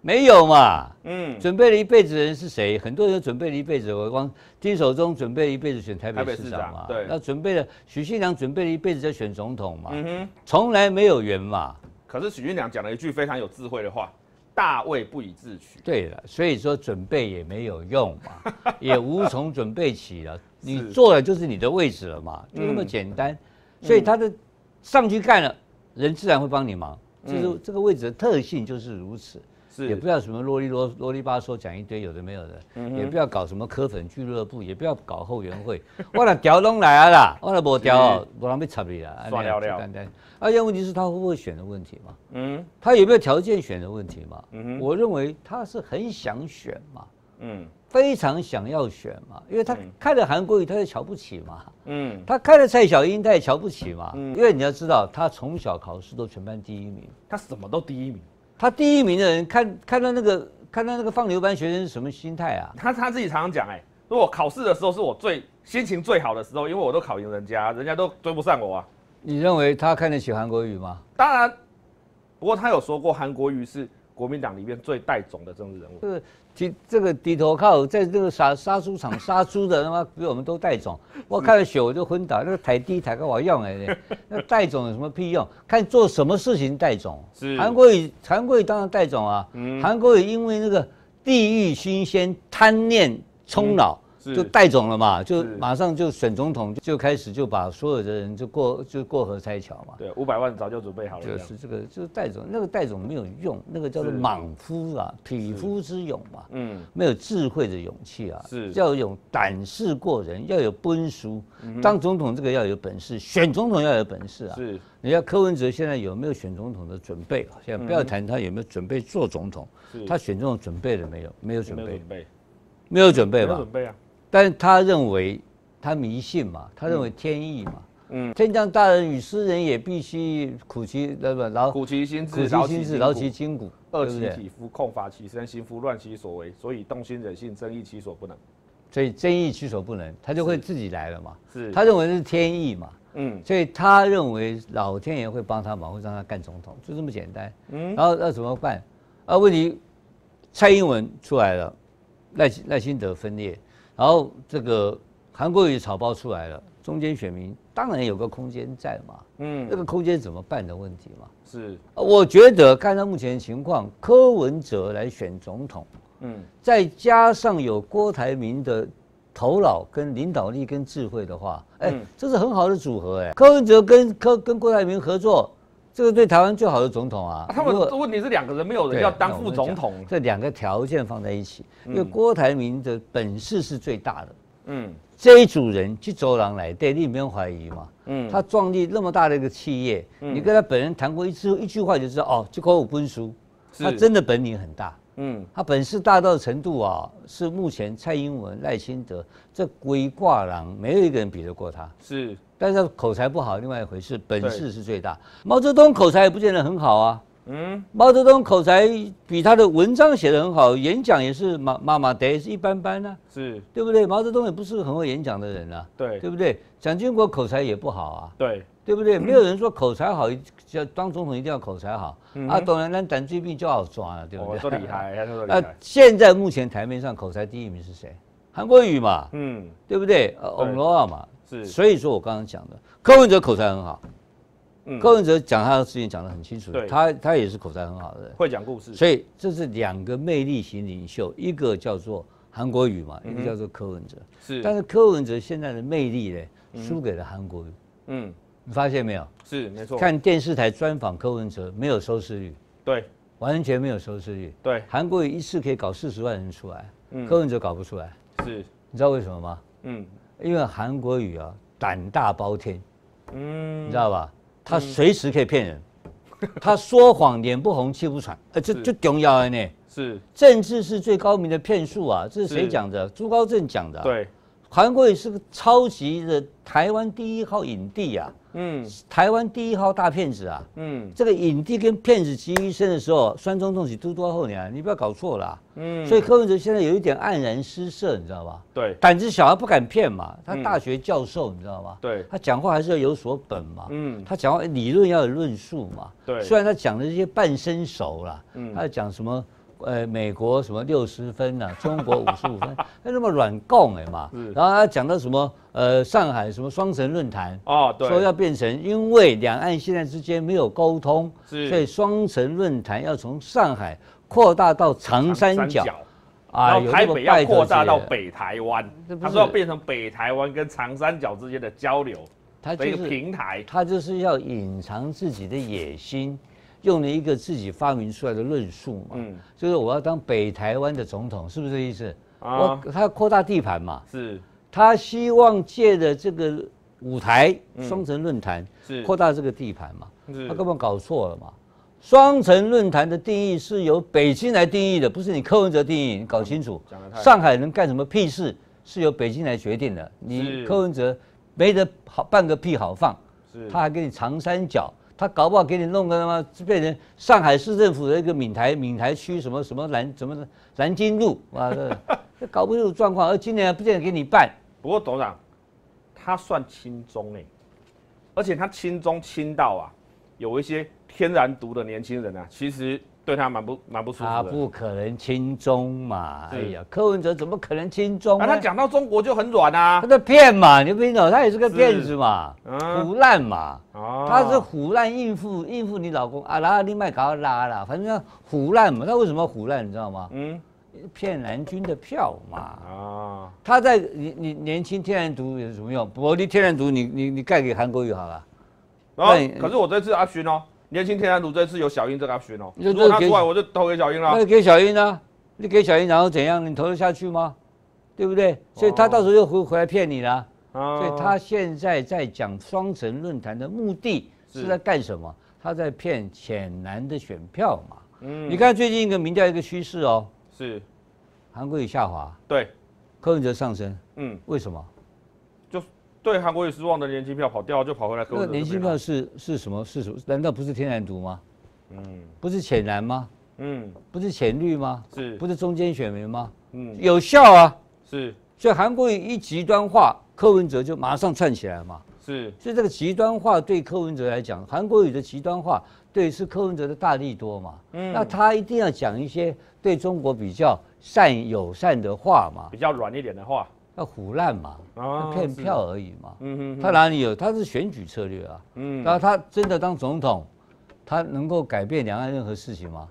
没有嘛。嗯。准备了一辈子的人是谁？很多人准备了一辈子，我光丁守中准备了一辈子选台北市长嘛。对。那准备了许信良准备了一辈子在选总统嘛。嗯哼。从来没有缘嘛。可是许信良讲了一句非常有智慧的话。大位不以自取。对了，所以说准备也没有用嘛，也无从准备起了。你做了就是你的位置了嘛，就那么简单。所以他的上去干了，人自然会帮你忙。就是这个位置的特性就是如此。也不要什么啰里啰啰里吧嗦讲一堆有的没有的，也不要搞什么科粉俱乐部，也不要搞后援会。我那调拢来啊啦，我那无调，无人被插你啦。算了了。而且问题是他会不会选的问题嘛？嗯。他有没有条件选的问题嘛？嗯我认为他是很想选嘛。嗯。非常想要选嘛，因为他看了韩国瑜，他也瞧不起嘛。嗯。他看了蔡小英，他也瞧不起嘛。嗯。因为你要知道，他从小考试都全班第一名，他什么都第一名。他第一名的人看看到那个看到那个放牛班学生是什么心态啊？他他自己常常讲，哎，如果考试的时候是我最心情最好的时候，因为我都考赢人家，人家都追不上我啊。你认为他看得起韩国瑜吗？当然，不过他有说过韩国瑜是。国民党里面最带种的政治人物，是其这个低头靠在这个杀杀猪场杀猪的，他妈比我们都带种。我看了血我就昏倒。那个抬低抬高我用哎，那带种有什么屁用？看做什么事情带种。是韩国瑜，韩国瑜当然带种啊。嗯，韩国瑜因为那个地域新鲜贪念冲脑。就带种了嘛，就马上就选总统，就开始就把所有的人就过就过河拆桥嘛。对，五百万早就准备好了。就是这个，就是带种，那个带种没有用，那个叫做莽夫啊，匹夫之勇嘛。嗯。没有智慧的勇气啊，是要有胆识过人，要有奔俗。当总统这个要有本事，选总统要有本事啊。是。你要柯文哲现在有没有选总统的准备？现在不要谈他有没有准备做总统，他选总统准备了没有？没有准备。没有准备。没有准备啊。但是他认为他迷信嘛，他认为天意嘛，嗯，天降大人与诗人也必须苦其那不劳苦其心志，苦其心志，劳其筋骨，饿其体肤，空乏其身，行拂乱其所为，所以动心忍性，增益其所不能。所以增益其所不能，他就会自己来了嘛。是，他认为是天意嘛，嗯，所以他认为老天爷会帮他忙，会让他干总统，就这么简单。嗯，然后那怎么办？啊，问题蔡英文出来了，赖赖清德分裂。然后这个韩国瑜草包出来了，中间选民当然有个空间在嘛，嗯，这个空间怎么办的问题嘛，是，我觉得看到目前情况，柯文哲来选总统，嗯，再加上有郭台铭的头脑跟领导力跟智慧的话，哎，这是很好的组合哎，柯文哲跟柯跟郭台铭合作。这个对台湾最好的总统啊！他们问题是两个人没有人要当副总统，这两个条件放在一起，因为郭台铭的本事是最大的。嗯，这一组人去走廊来，对，你不用怀疑嘛。嗯，他创立那么大的一个企业，你跟他本人谈过一次一句话就知道，哦，这口我不输，他真的本领很大。嗯，他本事大到程度啊，是目前蔡英文、赖清德这鬼挂郎没有一个人比得过他。是，但是口才不好，另外一回事，本事是最大。毛泽东口才也不见得很好啊。嗯，毛泽东口才比他的文章写得很好，演讲也是马马马得是一般般呢。是，对不对？毛泽东也不是很会演讲的人啊。对，对不对？蒋经国口才也不好啊。对。对不对？没有人说口才好，要当总统一定要口才好啊！当然，那胆追病就好抓了，对不对？多厉害，啊！现在目前台面上口才第一名是谁？韩国瑜嘛，嗯，对不对？翁罗尔嘛，是。所以说我刚刚讲的，柯文哲口才很好，柯文哲讲他的事情讲得很清楚，他他也是口才很好的人，会讲故事。所以这是两个魅力型领袖，一个叫做韩国瑜嘛，一个叫做柯文哲。是。但是柯文哲现在的魅力呢，输给了韩国瑜。嗯。你发现没有？是没错。看电视台专访柯文哲，没有收视率。对，完全没有收视率。对，韩国瑜一次可以搞四十万人出来，柯文哲搞不出来。是，你知道为什么吗？嗯，因为韩国瑜啊，胆大包天。嗯，你知道吧？他随时可以骗人，他说谎脸不红气不喘，呃，这这重要的呢。是，政治是最高明的骗术啊！这是谁讲的？朱高正讲的。对。韩国也是个超级的台湾第一号影帝啊，嗯，台湾第一号大骗子啊，嗯，这个影帝跟骗子集于一身的时候，酸中痛起嘟多后年，你不要搞错了，嗯，所以柯文哲现在有一点黯然失色，你知道吧？对，胆子小，他不敢骗嘛，他大学教授，你知道吗？对，他讲话还是要有所本嘛，嗯，他讲话理论要有论述嘛，对，虽然他讲的这些半生熟了，嗯，他讲什么？呃，美国什么六十分呢？中国五十五分，那那么软供哎嘛。然后他讲到什么？呃，上海什么双城论坛哦，对，说要变成，因为两岸现在之间没有沟通，所以双城论坛要从上海扩大到长三角，啊，台北要扩大到北台湾。他说要变成北台湾跟长三角之间的交流，它一个平台。他就是要隐藏自己的野心。用了一个自己发明出来的论述嘛，嗯，就是我要当北台湾的总统，是不是这意思？啊，他要扩大地盘嘛，是，他希望借着这个舞台双城论坛，是。扩大这个地盘嘛，他根本搞错了嘛。双城论坛的定义是由北京来定义的，不是你柯文哲定义，你搞清楚。上海能干什么屁事，是由北京来决定的，你柯文哲没得好半个屁好放，他还给你长三角。他搞不好给你弄个他妈变成上海市政府的一个闽台闽台区什么什么南什么南京路 啊，这搞不清楚状况，而今年还不见得给你办。不过董事长，他算轻中哎，而且他轻中轻到啊，有一些天然毒的年轻人啊，其实。对他蛮不蛮不舒服他不可能亲中嘛！哎呀，柯文哲怎么可能亲中？他讲到中国就很软啊！他在骗嘛，你不听懂？他也是个骗子嘛，胡烂嘛！他是胡烂应付应付你老公啊，然后另外搞拉啦，反正胡烂嘛。他为什么胡烂？你知道吗？嗯，骗蓝军的票嘛！啊，他在你你年轻天然毒有什么用？我的天然毒，你你你盖给韩国瑜好了。啊，可是我这次阿勋哦。年轻天然组这次有小英这个选哦，如果他出来，我就投给小英了。那给小英啊，你给小英，然后怎样？你投得下去吗？对不对？所以他到时候又回回来骗你了。所以他现在在讲双城论坛的目的是在干什么？他在骗浅蓝的选票嘛。嗯。你看最近一个民调一个趋势哦，是韩国瑜下滑，对，柯文哲上升。嗯。为什么？对韩国有失望的年轻票跑掉，就跑回来。那年轻票是是什么？是什么？难道不是天然毒吗？嗯，不是浅蓝吗？嗯，不是浅绿吗？是，不是中间选民吗？嗯，有效啊。是，所以韩国一极端化，柯文哲就马上窜起来嘛。是，所以这个极端化对柯文哲来讲，韩国语的极端化对是柯文哲的大力多嘛。嗯，那他一定要讲一些对中国比较善友善的话嘛，比较软一点的话。要胡烂嘛，骗票而已嘛。嗯哼，他哪里有？他是选举策略啊。嗯，然后他真的当总统，他能够改变两岸任何事情吗？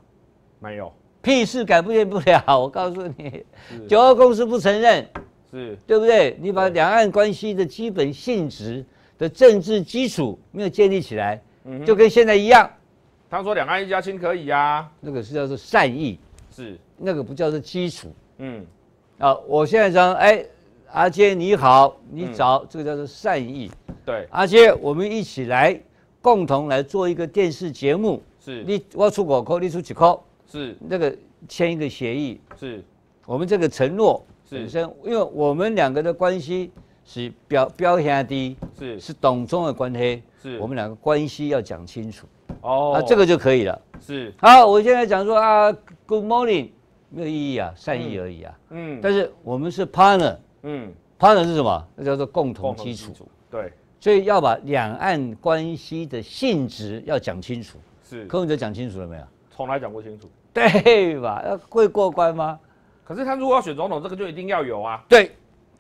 没有，屁事改变不了。我告诉你，九二共识不承认，是对不对？你把两岸关系的基本性质的政治基础没有建立起来，就跟现在一样。他说两岸一家亲可以呀，那个是叫做善意，是那个不叫做基础。嗯，啊，我现在讲，哎。阿杰你好，你早，这个叫做善意。对，阿杰，我们一起来，共同来做一个电视节目。是，你我出五扣，你出几扣？是，那个签一个协议。是，我们这个承诺本身，因为我们两个的关系是表表现低，是是董中的关系，是我们两个关系要讲清楚。哦，啊，这个就可以了。是，好，我现在讲说啊，Good morning，没有意义啊，善意而已啊。嗯，但是我们是 partner。嗯，判断是什么？那叫做共同基础。对，所以要把两岸关系的性质要讲清楚。是，柯文哲讲清楚了没有？从来讲不清楚。对吧？要会过关吗？可是他如果要选总统，这个就一定要有啊。对，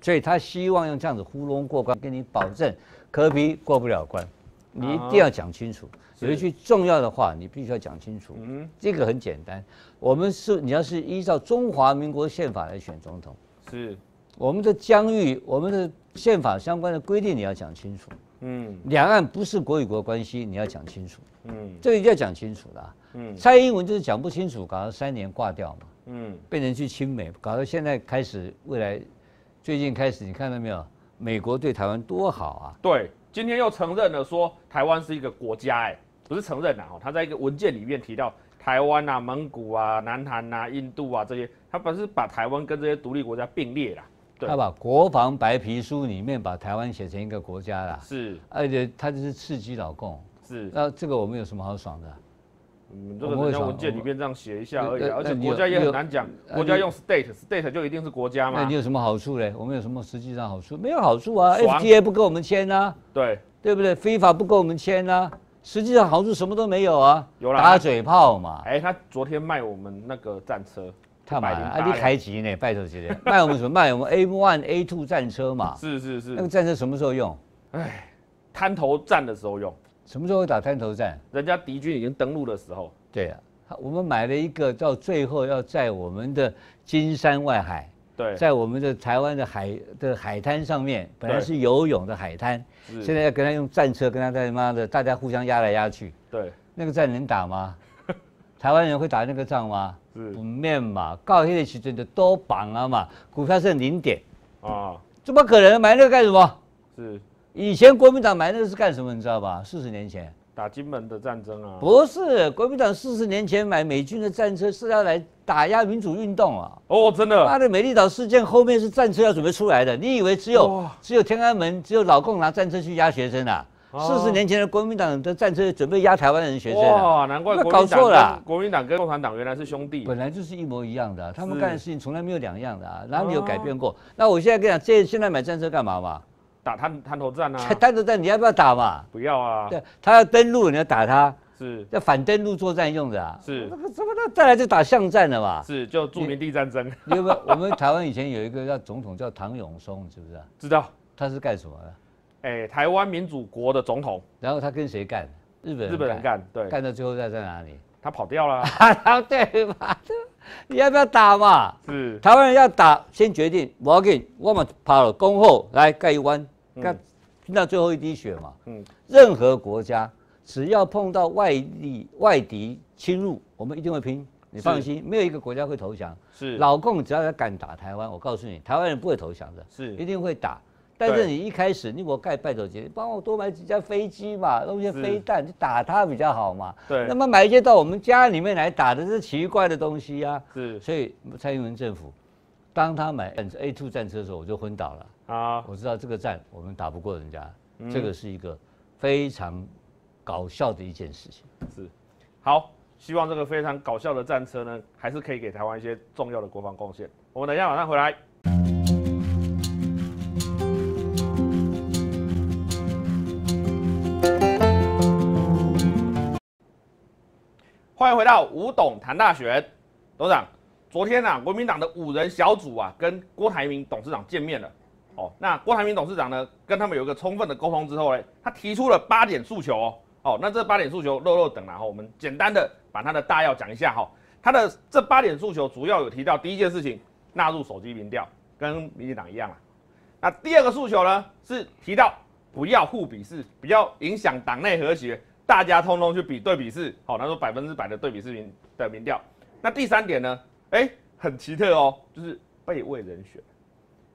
所以他希望用这样子糊弄过关，跟你保证，柯比过不了关。你一定要讲清楚，有一句重要的话，你必须要讲清楚。嗯，这个很简单。我们是你要是依照中华民国宪法来选总统，是。我们的疆域，我们的宪法相关的规定你要讲清楚。嗯，两岸不是国与国关系，你要讲清楚。嗯，这个一定要讲清楚的。嗯，蔡英文就是讲不清楚，搞到三年挂掉嘛。嗯，被人去亲美，搞到现在开始，未来最近开始，你看到没有？美国对台湾多好啊！对，今天又承认了说台湾是一个国家，哎，不是承认啊，他在一个文件里面提到台湾啊、蒙古啊、南韩啊、印度啊这些，他不是把台湾跟这些独立国家并列了。他把国防白皮书里面把台湾写成一个国家啦，是，而且他就是刺激老共，是，那这个我们有什么好爽的？嗯，这个人家文件里面这样写一下而已，而且国家也很难讲，国家用 state，state 就一定是国家嘛？那你有什么好处嘞？我们有什么实际上好处？没有好处啊，FTA 不跟我们签啊，对，对不对？非法不跟我们签啊，实际上好处什么都没有啊，有打嘴炮嘛。哎，他昨天卖我们那个战车，他买啊，你开机呢？拜托姐姐，卖我们什么？卖我们 A one、A two 战车嘛。是是是，那个战车什么时候用？哎，滩头战的时候用。什么时候会打滩头战？人家敌军已经登陆的时候。对啊。我们买了一个，到最后要在我们的金山外海，对，在我们的台湾的海的海滩上面，本来是游泳的海滩，现在要跟他用战车跟他在妈的，大家互相压来压去，对，那个战能打吗？台湾人会打那个仗吗？是不面嘛，告黑的其实就都绑了嘛，股票是零点啊，怎么可能买那个干什么？是，以前国民党买那个是干什么？你知道吧？四十年前。打金门的战争啊？不是，国民党四十年前买美军的战车是要来打压民主运动啊！哦，真的。妈的，美丽岛事件后面是战车要准备出来的。你以为只有只有天安门，只有老共拿战车去压学生啊？四十年前的国民党的战车准备压台湾人学生。哇，难怪搞错了。国民党跟共产党原来是兄弟，本来就是一模一样的，他们干的事情从来没有两样的啊，哪里有改变过？那我现在跟你讲，这现在买战车干嘛嘛？打滩滩头战啊！滩头战你要不要打嘛？不要啊！对，他要登陆，你要打他，是要反登陆作战用的啊！是，那个怎么的再来就打巷战了嘛？是，就著名地战争。有没有？我们台湾以前有一个叫总统叫唐永松，知不知道？知道。他是干什么的？哎，台湾民主国的总统。然后他跟谁干？日本日本人干。对。干到最后在在哪里？他跑掉了。对吧？你要不要打嘛？是。台湾人要打，先决定。我要给我们跑了攻后来盖一湾。盖。拼到最后一滴血嘛。嗯，任何国家只要碰到外力外敌侵入，我们一定会拼。你放心，没有一个国家会投降。是，老共只要敢打台湾，我告诉你，台湾人不会投降的。是，一定会打。但是你一开始你给我盖拜斗节，帮我多买几架飞机嘛，弄些飞弹去打他比较好嘛。对。那么买一些到我们家里面来打的是奇怪的东西呀。是。所以蔡英文政府，当他买 A two 战车的时候，我就昏倒了。啊，我知道这个战我们打不过人家，这个是一个非常搞笑的一件事情。是，好，希望这个非常搞笑的战车呢，还是可以给台湾一些重要的国防贡献。我们等一下马上回来。欢迎回到吴董谈大学，董事长，昨天啊，国民党的五人小组啊，跟郭台铭董事长见面了。哦，那郭台铭董事长呢，跟他们有一个充分的沟通之后呢，他提出了八点诉求哦。哦，那这八点诉求肉肉等然后我们简单的把他的大要讲一下哈。他的这八点诉求主要有提到第一件事情，纳入手机民调，跟民进党一样啊。那第二个诉求呢，是提到不要互比试，不要影响党内和谐，大家通通去比对比试。好，他说百分之百的对比视频的民调。那第三点呢，哎，很奇特哦，就是备位人选。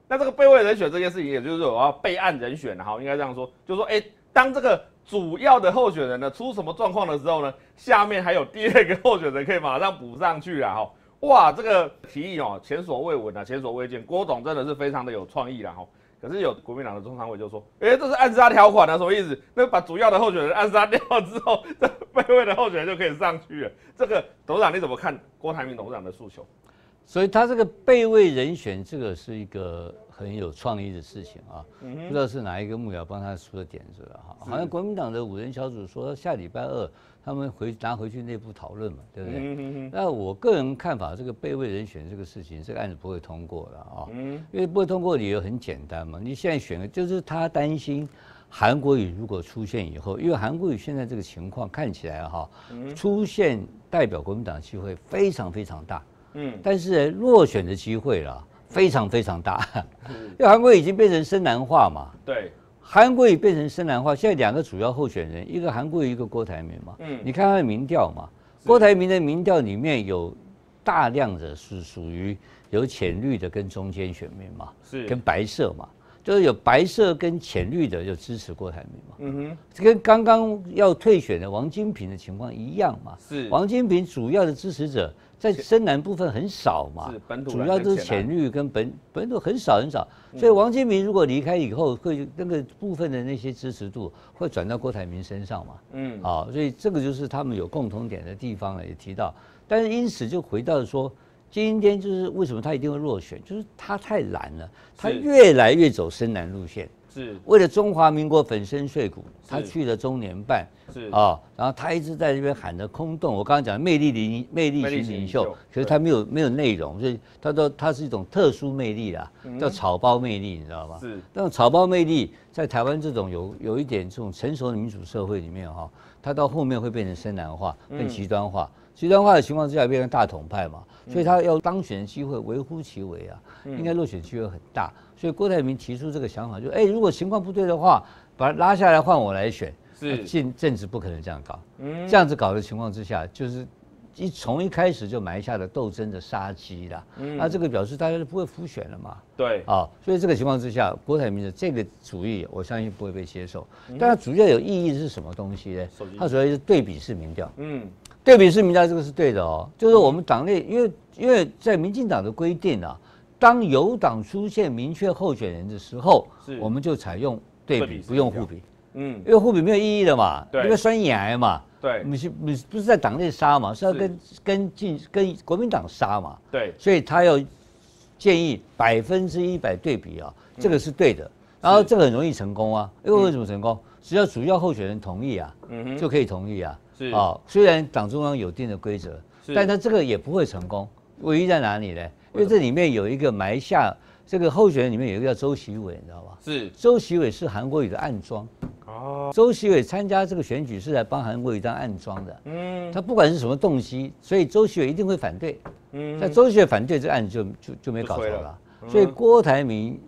那这个备位人选这件事情，也就是说我要备案人选哈，应该这样说，就是说，哎，当这个主要的候选人呢出什么状况的时候呢，下面还有第二个候选人可以马上补上去啊，哈，哇，这个提议哦，前所未闻啊，前所未见，郭董真的是非常的有创意了哈。可是有国民党的中常委就说，哎，这是暗杀条款啊，什么意思？那把主要的候选人暗杀掉之后，这备位的候选人就可以上去了。这个董事长你怎么看郭台铭董事长的诉求？所以他这个备位人选，这个是一个很有创意的事情啊，不知道是哪一个幕僚帮他出的点子了哈。好像国民党的五人小组说下礼拜二他们回拿回去内部讨论嘛，对不对？那我个人看法，这个备位人选这个事情，这个案子不会通过的啊，因为不会通过理由很简单嘛，你现在选的就是他担心韩国瑜如果出现以后，因为韩国瑜现在这个情况看起来哈，出现代表国民党的机会非常非常大。嗯，但是落选的机会了，非常非常大，因为韩国已经变成深蓝化嘛。对，韩国已变成深蓝化，现在两个主要候选人，一个韩国一个郭台铭嘛。嗯，你看他的民调嘛，郭台铭的民调里面有大量的是属于有浅绿的跟中间选民嘛，是。跟白色嘛，就是有白色跟浅绿的就支持郭台铭嘛。嗯哼，跟刚刚要退选的王金平的情况一样嘛。是，王金平主要的支持者在深南部分很少嘛。是，本土主要都是浅绿跟本本土很少很少。所以王金平如果离开以后，会那个部分的那些支持度会转到郭台铭身上嘛。嗯，啊，所以这个就是他们有共同点的地方了，也提到。但是因此就回到说。今天就是为什么他一定会落选，就是他太懒了，他越来越走深蓝路线，是。为了中华民国粉身碎骨，他去了中年办，是。啊，然后他一直在这边喊着空洞，我刚刚讲魅力领魅力型领袖，可是他没有没有内容，所以他说他是一种特殊魅力啦，叫草包魅力，你知道吗？是，那种草包魅力在台湾这种有有一点这种成熟的民主社会里面哈，他到后面会变成深蓝化，更极端化。极端化的情况之下，变成大统派嘛，所以他要当选的机会微乎其微啊，应该落选机会很大。所以郭台铭提出这个想法，就哎，如果情况不对的话，把他拉下来换我来选，是进政治不可能这样搞，这样子搞的情况之下，就是一从一开始就埋下了斗争的杀机了。那这个表示大家就不会复选了嘛？对，啊，所以这个情况之下，郭台铭的这个主意，我相信不会被接受。但它主要有意义是什么东西呢？它主要是对比式民调。嗯。对比是民家，这个是对的哦。就是我们党内，因为因为在民进党的规定啊，当有党出现明确候选人的时候，我们就采用对比，不用互比。嗯，因为互比没有意义的嘛，因为酸眼嘛。对，你是你不是在党内杀嘛，是要跟跟进跟国民党杀嘛。对，所以他要建议百分之一百对比啊，这个是对的。然后这个很容易成功啊，因为为什么成功？只要主要候选人同意啊，就可以同意啊。啊，虽然党中央有定的规则，但他这个也不会成功。唯一在哪里呢？因为这里面有一个埋下这个候选人里面有一个叫周习伟，你知道吧？是周习伟是韩国瑜的暗装。哦，周习伟参加这个选举是来帮韩国瑜当暗装的。嗯，他不管是什么动机，所以周习伟一定会反对。嗯，但周习伟反对，这个案子就就就没搞头了。所以郭台铭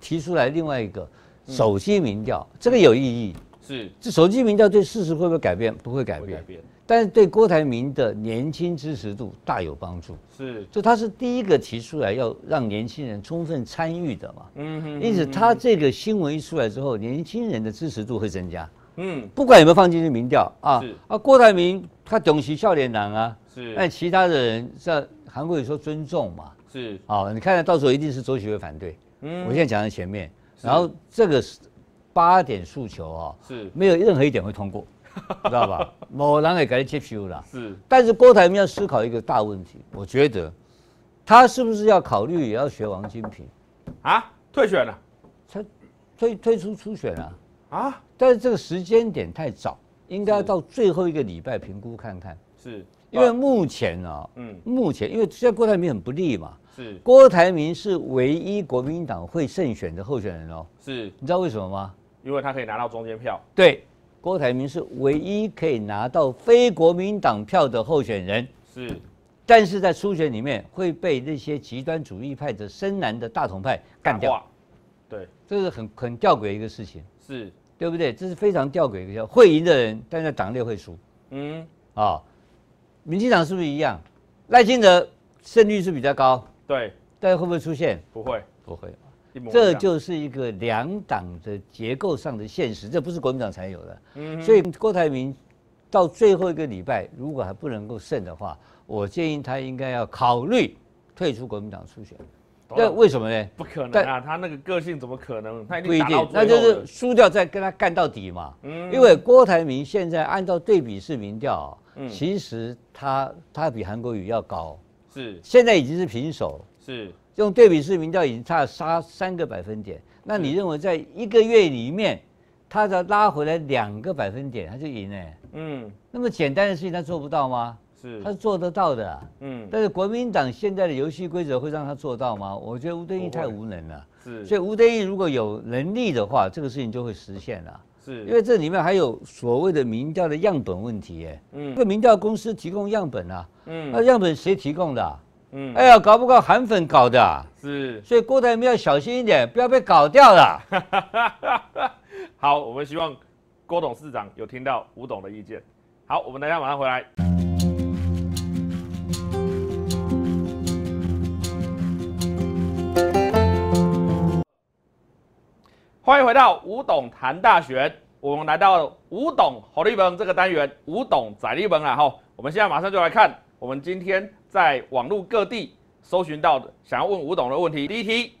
提出来另外一个手机民调，这个有意义。是，这手机民调对事实会不会改变？不会改变，但是对郭台铭的年轻支持度大有帮助。是，就他是第一个提出来要让年轻人充分参与的嘛。嗯哼。因此，他这个新闻一出来之后，年轻人的支持度会增加。嗯。不管有没有放进去民调啊，啊，郭台铭他懂其笑脸男啊。是。那其他的人在韩国也说尊重嘛。是。啊，你看到时候一定是周学会反对。嗯。我现在讲在前面，然后这个是。八点诉求啊，是没有任何一点会通过，知道吧？某人也该接受了。是，但是郭台铭要思考一个大问题，我觉得他是不是要考虑也要学王金平啊？退选了，他退退出初选了啊？但是这个时间点太早，应该要到最后一个礼拜评估看看。是，因为目前啊，嗯，目前因为现在郭台铭很不利嘛。是郭台铭是唯一国民党会胜选的候选人哦。是，你知道为什么吗？因为他可以拿到中间票。对，郭台铭是唯一可以拿到非国民党票的候选人。是，但是在初选里面会被那些极端主义派的深蓝的大同派干掉。对，这是很很吊诡一个事情。是，对不对？这是非常吊诡一个，会赢的人，但在党内会输。嗯，啊，民进党是不是一样？赖清德胜率是比较高。对，但会不会出现？不会，不会。这就是一个两党的结构上的现实，这不是国民党才有的。嗯，所以郭台铭到最后一个礼拜，如果还不能够胜的话，我建议他应该要考虑退出国民党初选。那为什么呢？不可能啊，他那个个性怎么可能？他不一定，那就是输掉再跟他干到底嘛。嗯，因为郭台铭现在按照对比式民调，嗯，其实他他比韩国瑜要高，是现在已经是平手，是。用对比式民调已经差了三三个百分点，那你认为在一个月里面，他要拉回来两个百分点，他就赢了？嗯，那么简单的事情他做不到吗？是，他是做得到的。嗯，但是国民党现在的游戏规则会让他做到吗？我觉得吴敦义太无能了。是，所以吴敦义如果有能力的话，这个事情就会实现了。是，因为这里面还有所谓的民调的样本问题。哎，嗯，这个民调公司提供样本啊，嗯，那样本谁提供的？嗯，哎呀，搞不搞韩粉搞的，啊是，所以郭台铭要小心一点，不要被搞掉了。好，我们希望郭董事长有听到吴董的意见。好，我们等下马上回来。欢迎回到吴董谈大选，我们来到吴董侯立文这个单元，吴董宰立文了哈。我们现在马上就来看，我们今天在网络各地搜寻到的想要问吴董的问题。第一题，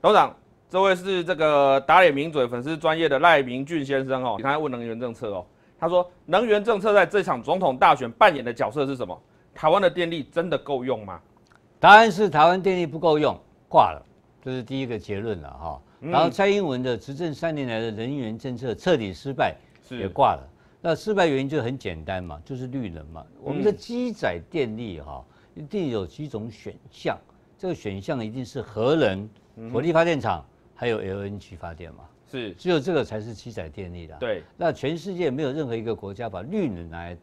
董事长，这位是这个打脸名嘴粉丝专业的赖明俊先生哦，他在问能源政策哦。他说，能源政策在这场总统大选扮演的角色是什么？台湾的电力真的够用吗？答案是台湾电力不够用，挂了，这是第一个结论了哈。然后蔡英文的执政三年来的能源政策彻底失败，也挂了。那失败原因就很简单嘛，就是绿能嘛。我们的机载电力哈，一定有几种选项，这个选项一定是核能、火力发电厂，还有 LNG 发电嘛。是，只有这个才是机载电力的。对。那全世界没有任何一个国家把绿能来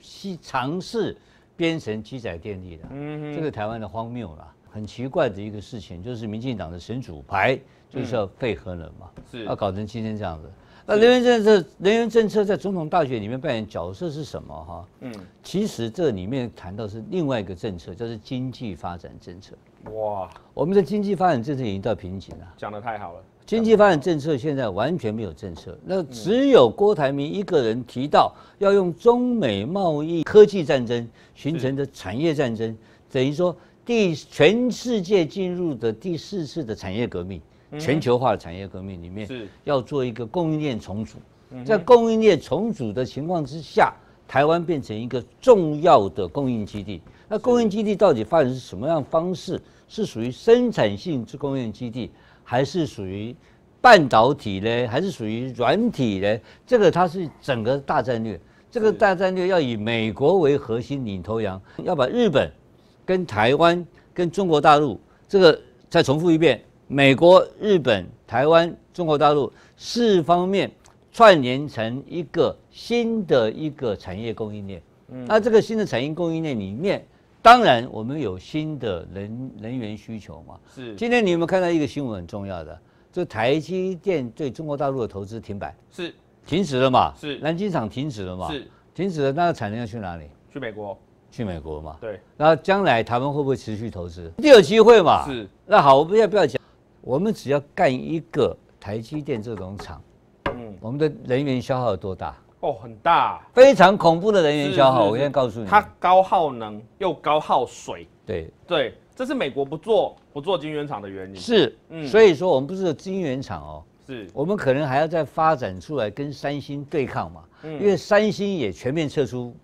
西尝试编成机载电力的。嗯这个台湾的荒谬了，很奇怪的一个事情，就是民进党的神主牌。就是要废核能嘛，是要搞成今天这样子。那能源政策，能源政策在总统大选里面扮演角色是什么？哈，嗯，其实这里面谈到是另外一个政策，就是经济发展政策。哇，我们的经济发展政策已经到瓶颈了。讲的太好了，经济发展政策现在完全没有政策，那只有郭台铭一个人提到要用中美贸易科技战争形成的产业战争，等于说第全世界进入的第四次的产业革命。全球化的产业革命里面，是要做一个供应链重组。在供应链重组的情况之下，台湾变成一个重要的供应基地。那供应基地到底发展是什么样方式？是属于生产性之供应基地，还是属于半导体呢？还是属于软体呢？这个它是整个大战略。这个大战略要以美国为核心领头羊，要把日本、跟台湾、跟中国大陆这个再重复一遍。美国、日本、台湾、中国大陆四方面串联成一个新的一个产业供应链。嗯，那这个新的产业供应链里面，当然我们有新的能能源需求嘛。是。今天你有没有看到一个新闻很重要的？就台积电对中国大陆的投资停摆。是。停止了嘛？是。南京厂停止了嘛？是。停止了，那个产能要去哪里？去美国。去美国嘛？对。那将来台湾会不会持续投资？一定有机会嘛？是。那好，我们要不要讲？我们只要干一个台积电这种厂，嗯，我们的人员消耗有多大？哦，很大，非常恐怖的人员消耗。我先告诉你，它高耗能又高耗水。对对，这是美国不做不做晶圆厂的原因。是，嗯，所以说我们不是晶圆厂哦，是我们可能还要再发展出来跟三星对抗嘛，因为三星也全面撤出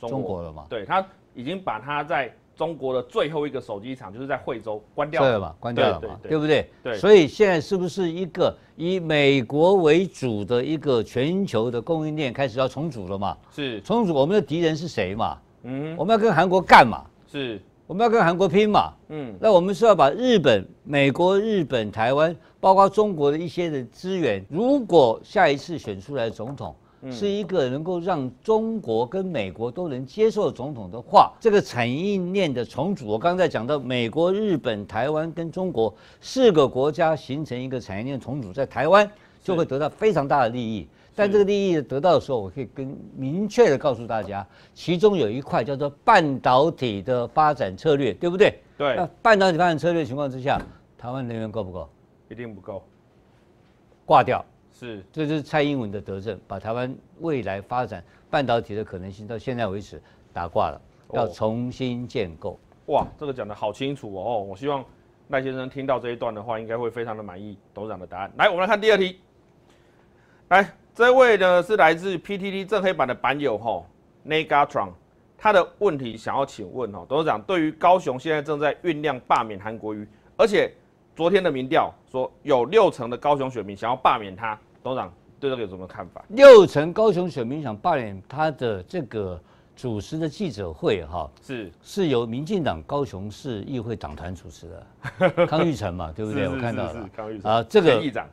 中国了嘛。对，它已经把它在。中国的最后一个手机厂就是在惠州关掉了嘛，关掉了嘛，对不对？对。所以现在是不是一个以美国为主的一个全球的供应链开始要重组了嘛？是。重组我们的敌人是谁嘛？嗯。我们要跟韩国干嘛？是。我们要跟韩国拼嘛？嗯。那我们是要把日本、美国、日本、台湾，包括中国的一些的资源，如果下一次选出来总统。是一个能够让中国跟美国都能接受总统的话，这个产业链的重组，我刚才讲到美国、日本、台湾跟中国四个国家形成一个产业链重组，在台湾就会得到非常大的利益。但这个利益得到的时候，我可以跟明确的告诉大家，其中有一块叫做半导体的发展策略，对不对？对。那半导体发展策略情况之下，台湾能源够不够？一定不够，挂掉。是，这就是蔡英文的德政，把台湾未来发展半导体的可能性到现在为止打挂了，要重新建构。哇，这个讲的好清楚哦！我希望赖先生听到这一段的话，应该会非常的满意董事长的答案。来，我们来看第二题。来，这位呢是来自 PTT 正黑板的版友吼，Negatron，他的问题想要请问吼，董事长对于高雄现在正在酝酿罢免韩国瑜，而且昨天的民调说有六成的高雄选民想要罢免他。董事长对这个有什么看法？六成高雄选民想罢免他的这个主持的记者会，哈，是是由民进党高雄市议会党团主持的，康玉成嘛，对不对？我看到了，康玉成啊，这个前议长，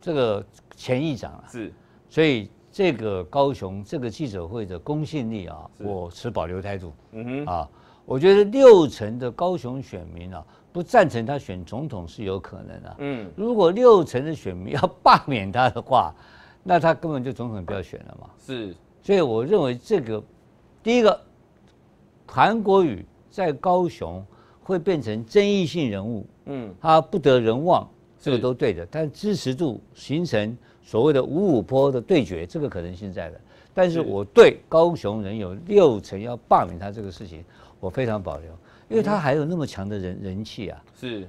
这个前议长啊，是，所以这个高雄这个记者会的公信力啊，我持保留态度。嗯哼，啊，我觉得六成的高雄选民啊。不赞成他选总统是有可能的。嗯，如果六成的选民要罢免他的话，那他根本就总统不要选了嘛。是，所以我认为这个第一个，韩国瑜在高雄会变成争议性人物。嗯，他不得人望，这个都对的。但支持度形成所谓的五五坡的对决，这个可能性在的。但是我对高雄人有六成要罢免他这个事情，我非常保留，因为他还有那么强的人人气啊。是，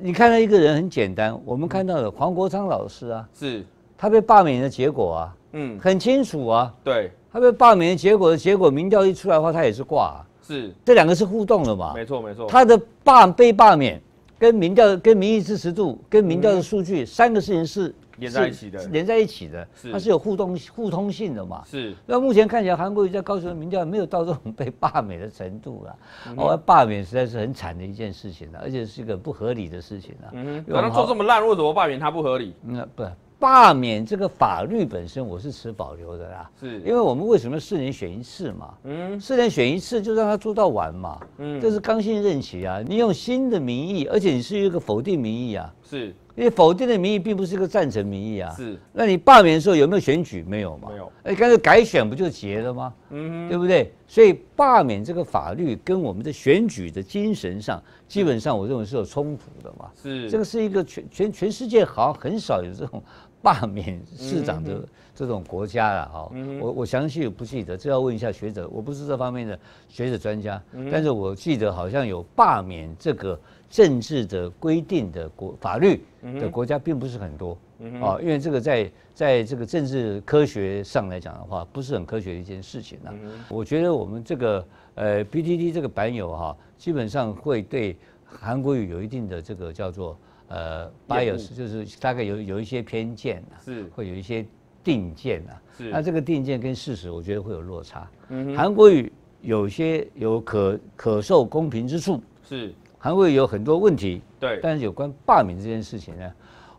你看到一个人很简单，我们看到了黄国昌老师啊，是，他被罢免的结果啊，嗯，很清楚啊。对，他被罢免的结果的结果，民调一出来的话，他也是挂。是，这两个是互动的嘛？没错没错。他的罢被罢免，跟民调、跟民意支持度、跟民调的数据，三个事情是连在一起的，连在一起的，它是有互动、互通性的嘛？是。那目前看起来，韩国瑜在高雄的民调没有到这种被罢免的程度了。哦，罢免实在是很惨的一件事情了，而且是一个不合理的事情了。嗯，哼。他做这么烂，为什么罢免他不合理？那不。罢免这个法律本身，我是持保留的啦。是，因为我们为什么四年选一次嘛？嗯，四年选一次就让他做到完嘛。嗯，这是刚性任期啊。你用新的民意，而且你是一个否定民意啊。是，因为否定的民意并不是一个赞成民意啊。是，那你罢免的时候有没有选举？没有嘛？没有。哎，干脆改选不就结了吗？嗯，对不对？所以罢免这个法律跟我们的选举的精神上，基本上我认为是有冲突的嘛。是，这个是一个全全全世界好像很少有这种。罢免市长的这种国家了哈，我我详细不记得，这要问一下学者，我不是这方面的学者专家，但是我记得好像有罢免这个政治的规定的国法律的国家并不是很多啊，因为这个在在这个政治科学上来讲的话，不是很科学的一件事情啊。我觉得我们这个呃 B T T 这个版友哈，基本上会对韩国语有一定的这个叫做。呃，bias 就是大概有有一些偏见呐，是。会有一些定见呐，是。那这个定见跟事实，我觉得会有落差。嗯，韩国语有些有可可受公平之处，是韩国语有很多问题，对，但是有关罢免这件事情呢，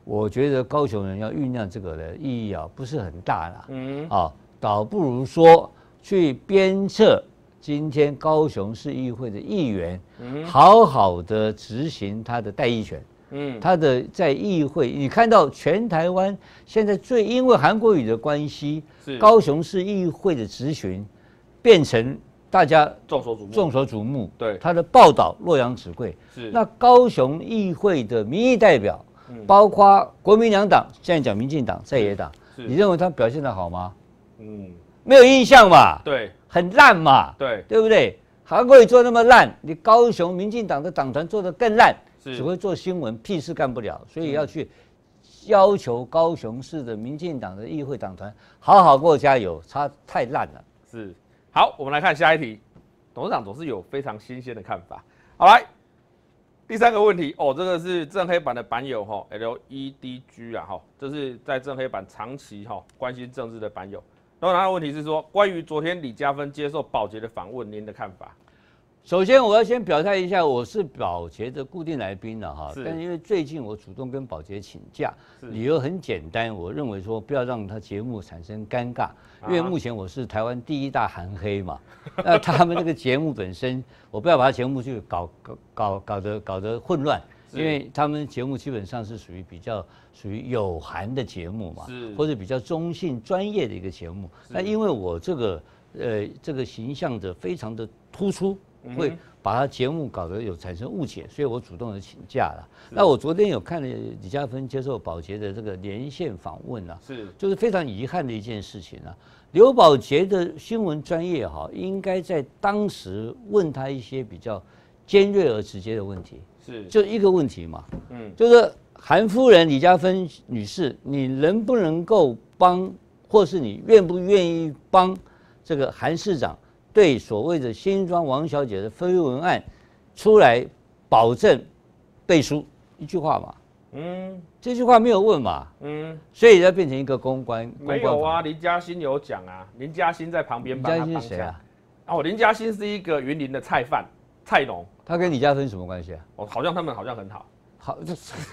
我觉得高雄人要酝酿这个的意义啊，不是很大啦。嗯，啊，倒不如说去鞭策今天高雄市议会的议员，好好的执行他的代议权。嗯，他的在议会，你看到全台湾现在最因为韩国语的关系，高雄市议会的质询变成大家众所瞩目，众所瞩目。对他的报道洛阳纸贵。是那高雄议会的民意代表，包括国民两党，现在讲民进党在野党，你认为他表现的好吗？嗯，没有印象嘛？对，很烂嘛？对，对不对？韩国也做那么烂，你高雄民进党的党团做的更烂。只会做新闻，屁事干不了，所以要去要求高雄市的民进党的议会党团好好给我加油，他太烂了。是，好，我们来看下一题。董事长总是有非常新鲜的看法。好来，第三个问题哦，这个是正黑板的板友哈，L E D G 啊哈，这是在正黑板长期哈关心政治的板友。然后他的问题是说，关于昨天李嘉芬接受保洁的访问，您的看法？首先，我要先表态一下，我是保洁的固定来宾了哈。但是因为最近我主动跟保洁请假，理由很简单，我认为说不要让他节目产生尴尬，因为目前我是台湾第一大韩黑嘛。那他们这个节目本身，我不要把他节目去搞搞搞搞得搞得混乱，因为他们节目基本上是属于比较属于有韩的节目嘛，或者比较中性专业的一个节目。那因为我这个呃这个形象的非常的突出。会把他节目搞得有产生误解，所以我主动的请假了。那我昨天有看了李嘉芬接受保洁的这个连线访问啊，是就是非常遗憾的一件事情啊。刘宝杰的新闻专业哈，应该在当时问他一些比较尖锐而直接的问题，是就一个问题嘛，嗯，就是韩夫人李嘉芬女士，你能不能够帮，或是你愿不愿意帮这个韩市长？对所谓的新庄王小姐的绯闻案出来保证背书一句话嘛？嗯，这句话没有问嘛？嗯，所以要变成一个公关。没有啊，林嘉欣有讲啊，林嘉欣在旁边帮他绑架。哦，林嘉欣是一个云林的菜贩菜农，他跟李嘉芬什么关系啊？哦，好像他们好像很好。好，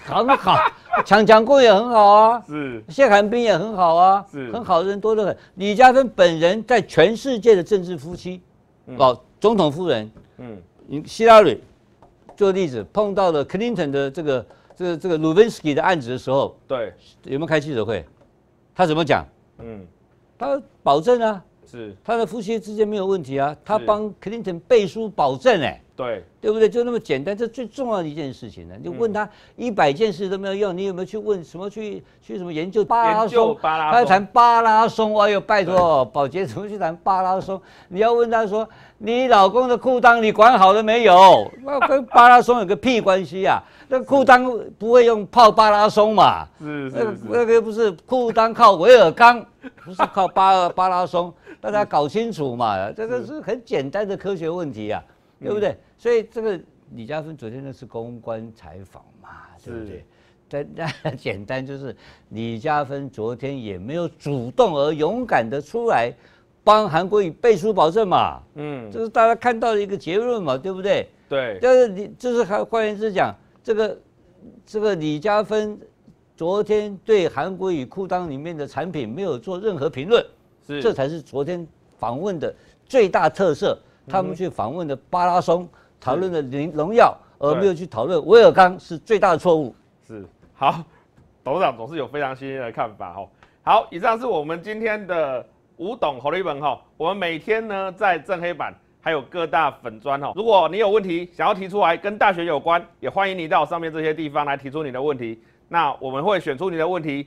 很好，强强过也很好啊，是谢寒冰也很好啊，是很好的人多得很。李嘉芬本人在全世界的政治夫妻，哦，总统夫人，嗯，希拉里做例子，碰到了克林顿的这个这个这个鲁宾斯基的案子的时候，对，有没有开记者会？他怎么讲？嗯，他保证啊，是他的夫妻之间没有问题啊，他帮克林顿背书保证，哎，对，对不对？就那么简单，这最重要的一件事情呢。你问他一百件事都没有用，你有没有去问什么去去什么研究巴拉松巴拉？他要谈巴拉松，哎呦，拜托，保洁怎么去谈巴拉松？你要问他说，你老公的裤裆你管好了没有？那跟巴拉松有个屁关系啊？那裤裆不会用泡巴拉松嘛？是是是，那个不是裤裆靠维尔刚，不是靠巴巴拉松，大家搞清楚嘛？这个是很简单的科学问题啊。对不对？所以这个李嘉芬昨天那是公关采访嘛，对不对？但 那简单就是李嘉芬昨天也没有主动而勇敢的出来帮韩国瑜背书保证嘛，嗯，这是大家看到的一个结论嘛，对不对？对。但是你就是还换言之讲，这个这个李嘉芬昨天对韩国与裤裆里面的产品没有做任何评论，是，这才是昨天访问的最大特色。他们去访问的巴拉松，讨论的荣荣耀，而没有去讨论威尔刚，是最大的错误。是好，董事长总是有非常新鲜的看法哈。好，以上是我们今天的吴董侯立文哈。我们每天呢在正黑板还有各大粉砖哈，如果你有问题想要提出来跟大学有关，也欢迎你到上面这些地方来提出你的问题。那我们会选出你的问题。